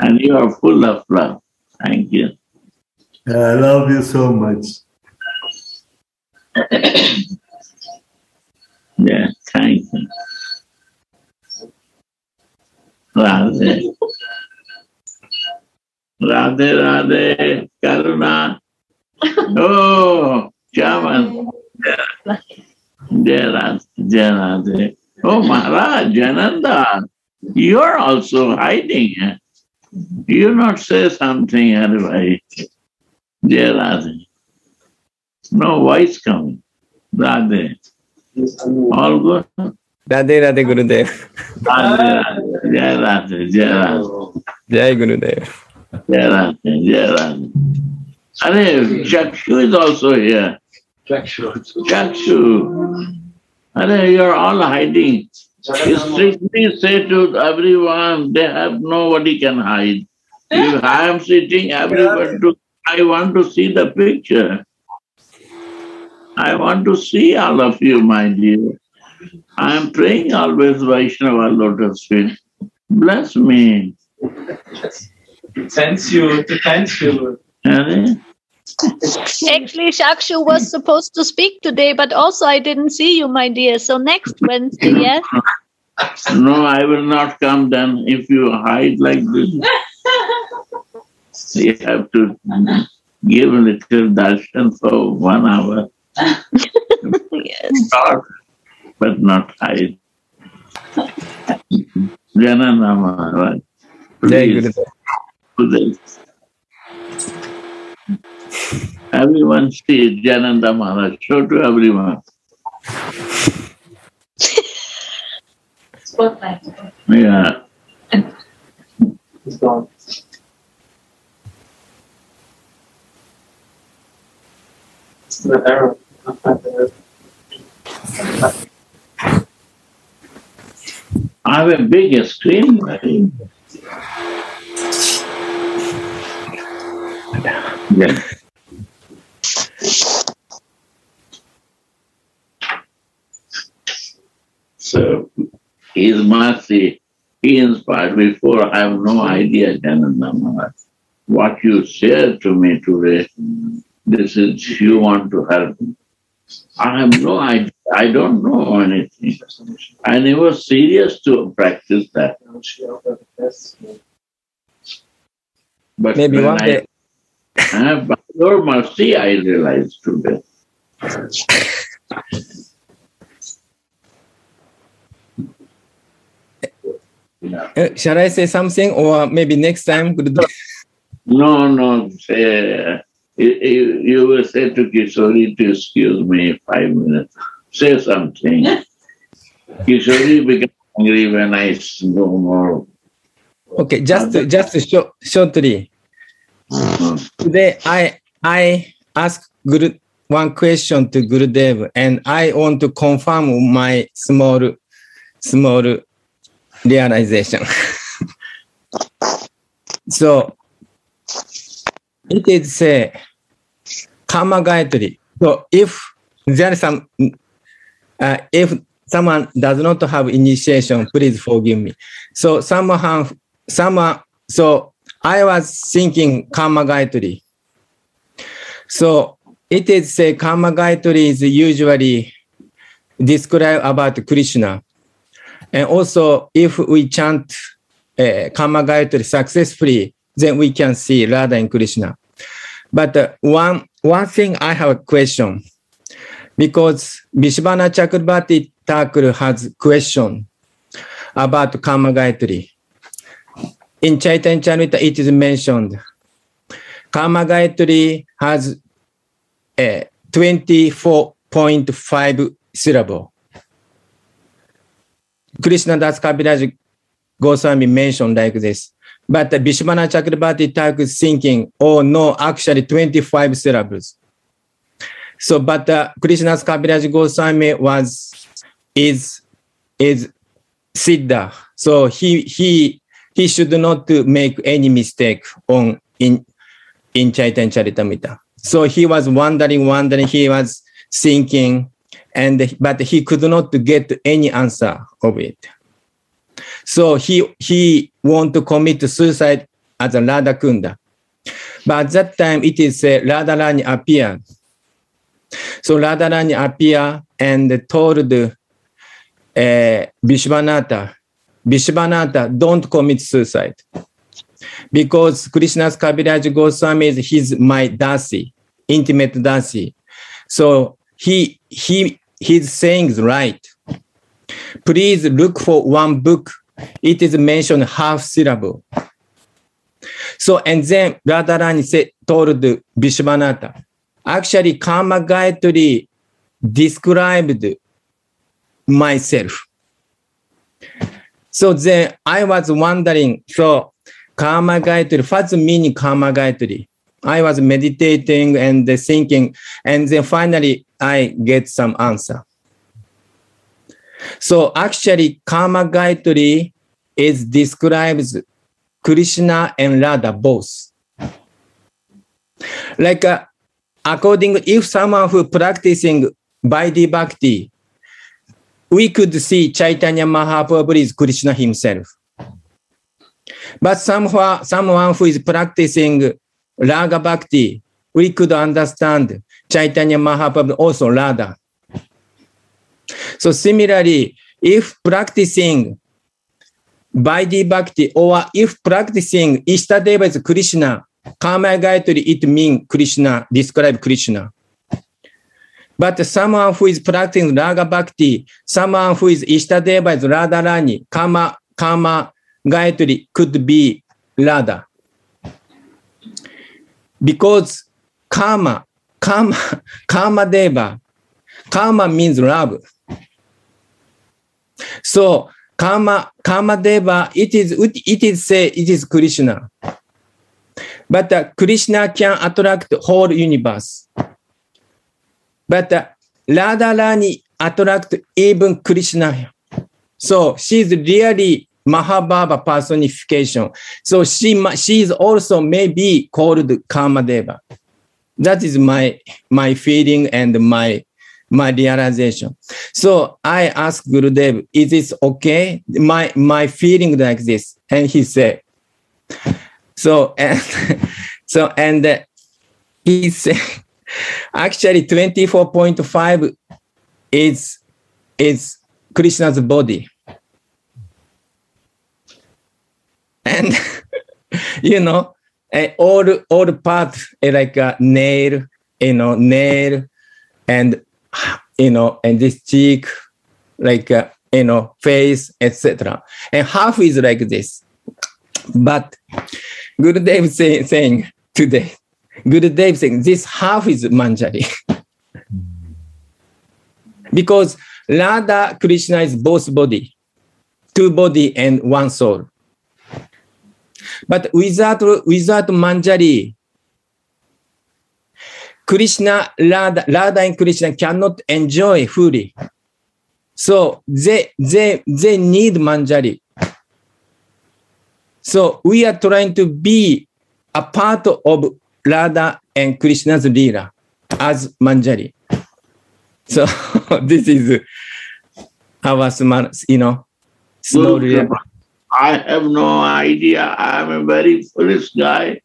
And you are full of love. Thank you. I love you so much. Yeah, thank you. Radhe. Radhe, Radhe, Karuna. Oh, Chaman. Jai Radhe, Jai Radhe. Oh, Maharaj, Jayananda, you're also hiding. eh? You not say something, otherwise. Jai Radhe. No voice coming. Radhe. All good? Radhe Radhe Gurudev. Radhe, Radhe. Jai Radhe, Jai Radhe. Jai Gurudev. Jai Radhe, Jai Radhe. Are, Chakshu is also here. Chakshu. Chakshu. Are, you're all hiding. You strictly say to everyone, they have nobody can hide. If I am sitting, everyone to, I want to see the picture. I want to see all of you, my dear. I am praying always Vaishnava lotus feet. Bless me. Thanks you, to thanks you. Are? Actually, Chakshu was supposed to speak today, but also I didn't see you, my dear. So next Wednesday, yes? No, I will not come then if you hide like this. You have to give a little darshan for one hour. Talk, but not hide. Jayananda Maharaj. Jai please Gurudev. do Everyone see Jayananda Maharaj. Show to everyone. Spotlight. Yeah. It's gone. The. I have a big screen. Yeah. So his mercy, he inspired before I have no idea, Jayananda Maharaj. What you said to me today, this is you want to help me. I have no idea. I don't know anything. I never was serious to practice that. But Maybe one I- day. Uh, by your mercy, I realized today. Uh, shall I say something or maybe next time? Gurudev? No, no. Say, you, you you will say to Kishori to excuse me five minutes. Say something. Kishori became angry when I go more. Okay, just just short, shortly. Today I I ask Guru, one question to Gurudev, and I want to confirm my small, small realization. so it is say karma gayatri. So if there is some, uh, if someone does not have initiation, please forgive me. So somehow, someone, so I was thinking karma gayatri. So it is say karma gayatri is usually described about Krishna. And also, if we chant uh, karma gayatri successfully, then we can see Radha and Krishna. But uh, one one thing I have a question because Vishvana Chakrabarti Thakur has question about karma gayatri. In Chaitanya Charita, it is mentioned karma gayatri has uh, 24.5 syllable. Krishna Das Kaviraj Goswami mentioned like this. But the Vishvana Chakrabarti Taku is thinking, oh no, actually 25 syllables. So, but uh, Krishna's Kaviraj Goswami was, is, is Siddha. So he, he, he should not make any mistake on, in, in Chaitanya Charitamrita. So he was wondering, wondering, he was thinking, and but he could not get any answer of it. So he he want to commit suicide as a Radha Kunda. But at that time it is uh, Radharani appeared. So Radharani appeared and told uh, Vishwanatha, Vishwanatha, don't commit suicide. Because Krishna Das Kaviraj Goswami is his my dasi, intimate dasi. So he he his saying is right. Please look for one book. It is mentioned half syllable. So and then Radharani said told Vishwanatha, actually Kama Gayatri described myself. So then I was wondering, so Kama Gayatri, what's the meaning Kama Gayatri? I was meditating and thinking, and then finally I get some answer. So actually, Kama Gayatri is describes Krishna and Radha both. Like uh, according, if someone who practicing Vaidhi Bhakti, we could see Chaitanya Mahaprabhu is Krishna himself. But somehow, someone who is practicing Raga Bhakti, we could understand Chaitanya Mahaprabhu also Radha. So similarly, if practicing Vaidhi Bhakti or if practicing Ishtadeva is Krishna, Karma Gayatri, it means Krishna, describe Krishna. But someone who is practicing Raga Bhakti, someone who is Ishtadeva is Radharani, Karma, Karma Gayatri could be Radha. Because karma, karma, karma deva, karma means love. So karma, karma deva, it is, it is say it is Krishna. But uh, Krishna can attract whole universe. But uh, Radharani attract even Krishna. So she's really Mahabhava personification. So she, she is also maybe called Kamadeva. That is my, my feeling and my, my realization. So I asked Gurudev, is this okay? My, my feeling like this. And he said, so, and, so, and uh, he said, actually 24.5 is, is Krishna's body. and you know eh, all all part eh, like a nail you know nail and you know and this cheek like uh, you know face etc and half is like this but Gurudev say, saying today Gurudev saying this half is manjari because Radha Krishna is both body two body and one soul but without, without Manjari, Krishna, Radha, Radha and Krishna cannot enjoy fully. So they, they, they need Manjari. So we are trying to be a part of Radha and Krishna's Leela as Manjari. So this is our smart, you know, small Look, I have no idea. I am a very foolish guy,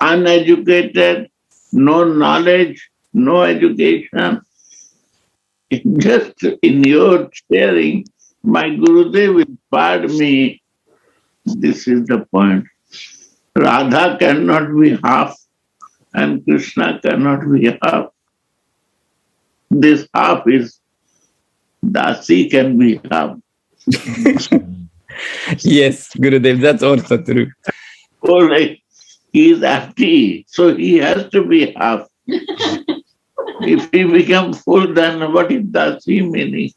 uneducated, no knowledge, no education. Just in your sharing, my Gurudev inspired me. This is the point. Radha cannot be half, and Krishna cannot be half. This half is Dasi can be half. yes, Gurudev, that's also true. Oh, like he is empty, so he has to be half. if he become full, then what is Dasi meaning?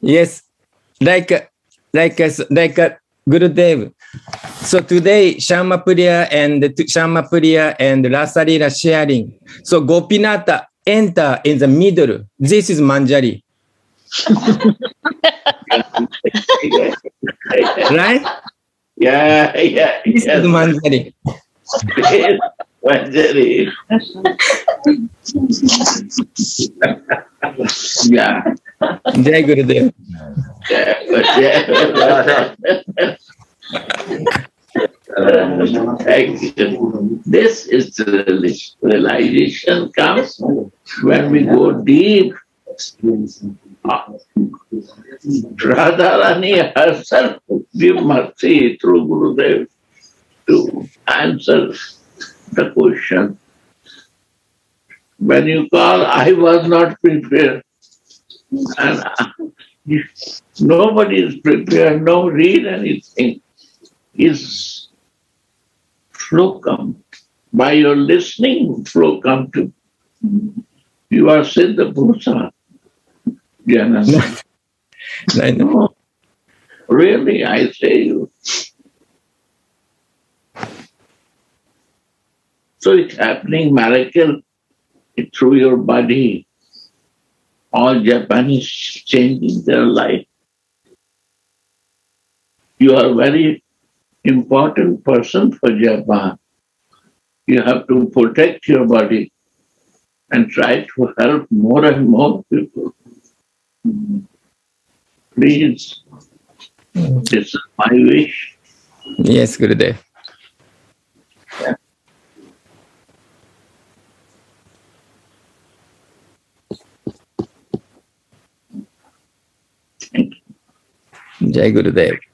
Yes, like like like uh, Gurudev. So today Shama Priya and Shama Priya and Rasalila sharing. So Gopinath enter in the middle. This is Manjari. right? Yeah, yeah. This yes. is Manjari. Yes, Manjari. yeah. Jai Gurudev. Thank you. This is the realization comes when we go deep. Radharani herself give mercy through Gurudev to answer the question. When you call, I was not prepared. And uh, nobody is prepared, no read anything. Is flow come. By your listening, flow come to. You are Siddha Bhusa. Janana. I know. Really, I say you. So it's happening miracle through your body. All Japanese changing their life. You are very important person for Japan. You have to protect your body and try to help more and more people. Please, this is my wish. Yes, Gurudev. Jai Gurudev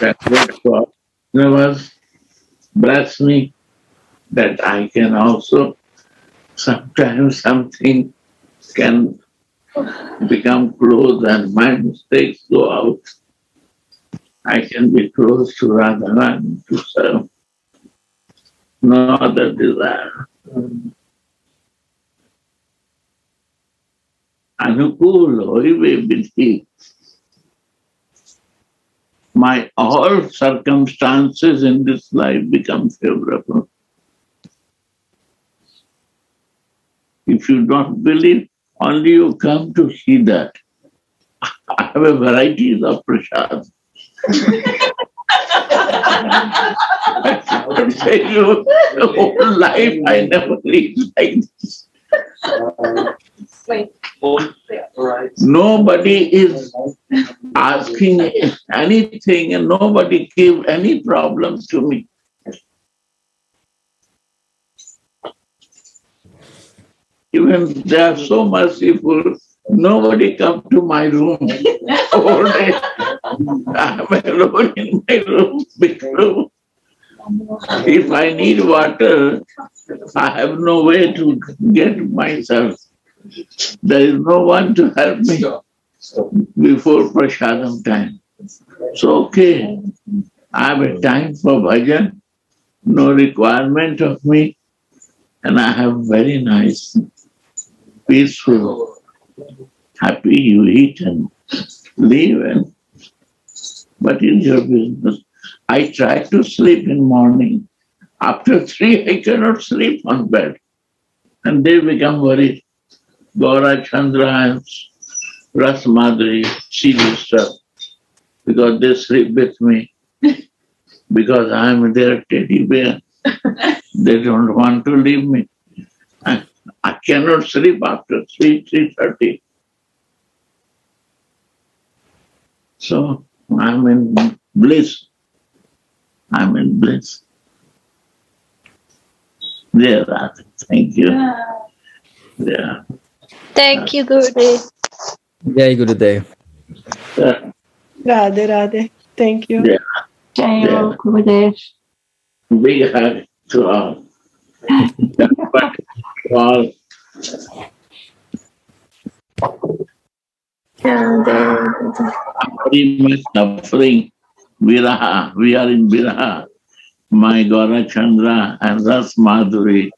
that works for universe bless me that I can also sometimes something can become close and my mistakes go out. I can be close to Radharani to serve. No other desire. Anukulo, he will be my all circumstances in this life become favorable. If you don't believe, only you come to see that. I have a variety of prasad. I tell you, the whole life I never lived like this. Nobody is asking anything and nobody give any problems to me. Even they are so merciful, nobody come to my room all day. I'm alone in my room, big room. If I need water, I have no way to get myself. There is no one to help me before prasadam time. So, okay, I have a time for bhajan, no requirement of me, and I have very nice, peaceful, happy you eat and live and but in your business. I try to sleep in morning After three, I cannot sleep on bed. And they become worried. Gaurachandra and Ras Madhuri see this stuff because they sleep with me. because I am their teddy bear. they don't want to leave me. I, I cannot sleep after 3, 3.30. So I'm in bliss. I'm in bliss. There, Radha. Thank you. Yeah. Thank you, Gurudev. Jai Gurudev. Yeah. Radhe Radhe. Thank you. Yeah. Jai Yeah. Gurudev. Big hug to um, all. but uh, to all. Very much suffering. Viraha. We are in Viraha. My Gaurachandra and Ras Madhuri,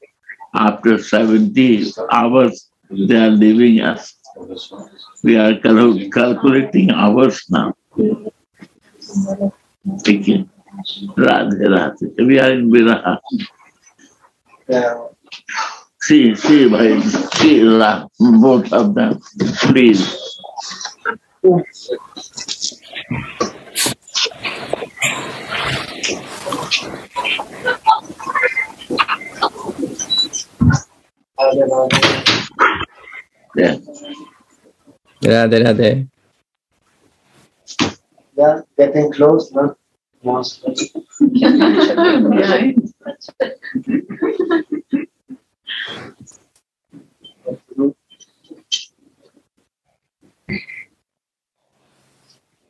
after 70 hours, they are leaving us. We are cal- calculating hours now. Okay. Radhe Radhe. We are in Viraha. See, see, bhai, see, Ra- both of them, please. Yeah. Radhe Radhe. Yeah, getting close, no? Mostly.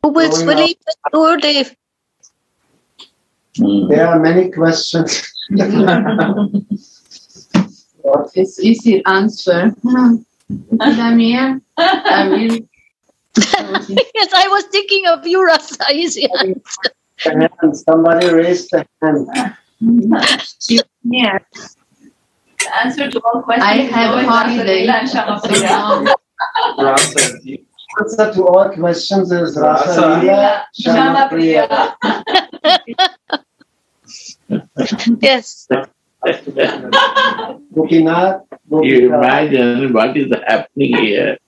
Who will Going sleep with Gurudev? There are many questions. It's easy answer. I'm here. I will. yes, I was thinking of you, Rasa. Easy hand, Somebody raised the hand. Yeah. The answer to all questions. I have is holiday. Rasa Leela Answer to all questions is Rasa Rasa Leela Shama Shama Priya. yes. Gopinath, You imagine what is happening here.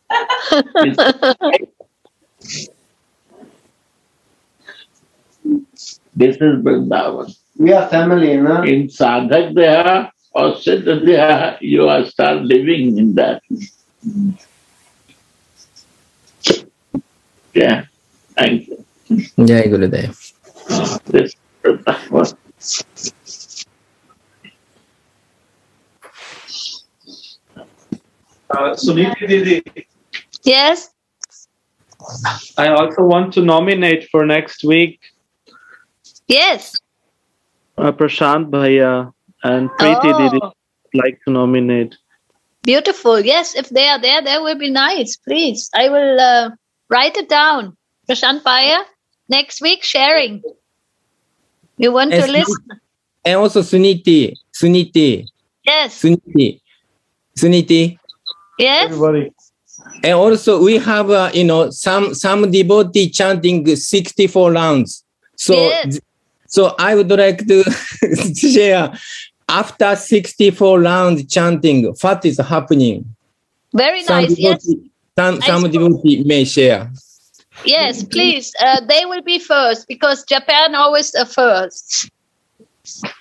This is Vrindavan. We are family, no? In Sadhak Deha or Siddha Deha, you are start living in that. Yeah, thank you. Jai Gurudev. This Vrindavan. Uh, Suniti Didi, Yes. I also want to nominate for next week Yes. uh, Prashant Bhaiya and Preeti Oh. Didi. Like to nominate. Beautiful. Yes, if they are there, that will be nice. Please, I will uh, write it down. Prashant Bhaiya, next week sharing. You want to Yes, listen? And also Suniti. Suniti. Yes. Suniti. Suniti. Yes. And also we have, uh, you know, some some devotee chanting 64 rounds. So, Yes. so I would like to share after 64 rounds chanting, what is happening? Very Some nice. Yes. devotee, some, I some devotee may share. Yes, please. Uh, they will be first because Japan always the first.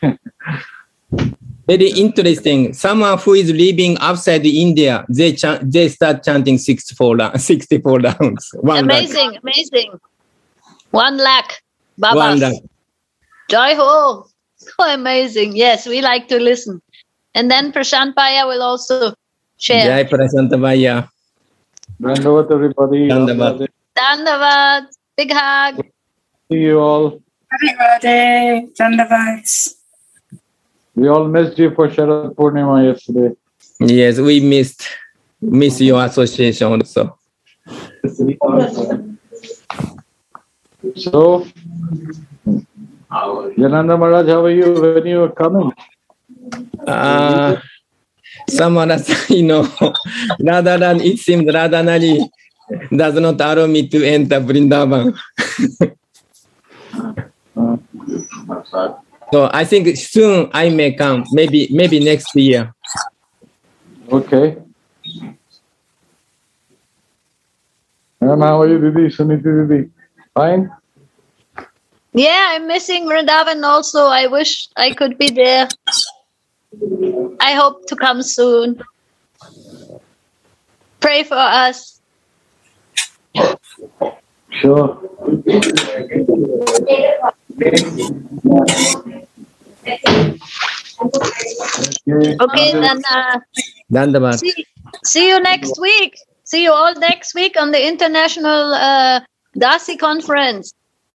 Very interesting. Someone who is living outside India, they chan- they start chanting 64, rou- 64 rounds. One lakh. amazing, amazing. One lakh. Babas. One lakh. Joy ho. So amazing. Yes, we like to listen. And then Prashant Bhaiya will also share. Jai Prasanta Bhaiya. Dandavat everybody. Dandavat. Dandavad. Big hug. See you all. Everybody, Dandavats. We all missed you for Sharad Purnima yesterday. Yes, we missed miss your association also. So, Jayananda Maharaj, how are you when you were coming? Uh, someone else, you know, rather than it seems Radharani does not allow me to enter Vrindavan. So I think soon I may come. Maybe maybe next year. Okay. And how are you, Didi? Suniti Didi? Fine? Yeah, I'm missing Vrindavan also. I wish I could be there. I hope to come soon. Pray for us. Sure. Okay, then uh, see, see you next week. See you all next week on the International uh, Dasi Conference.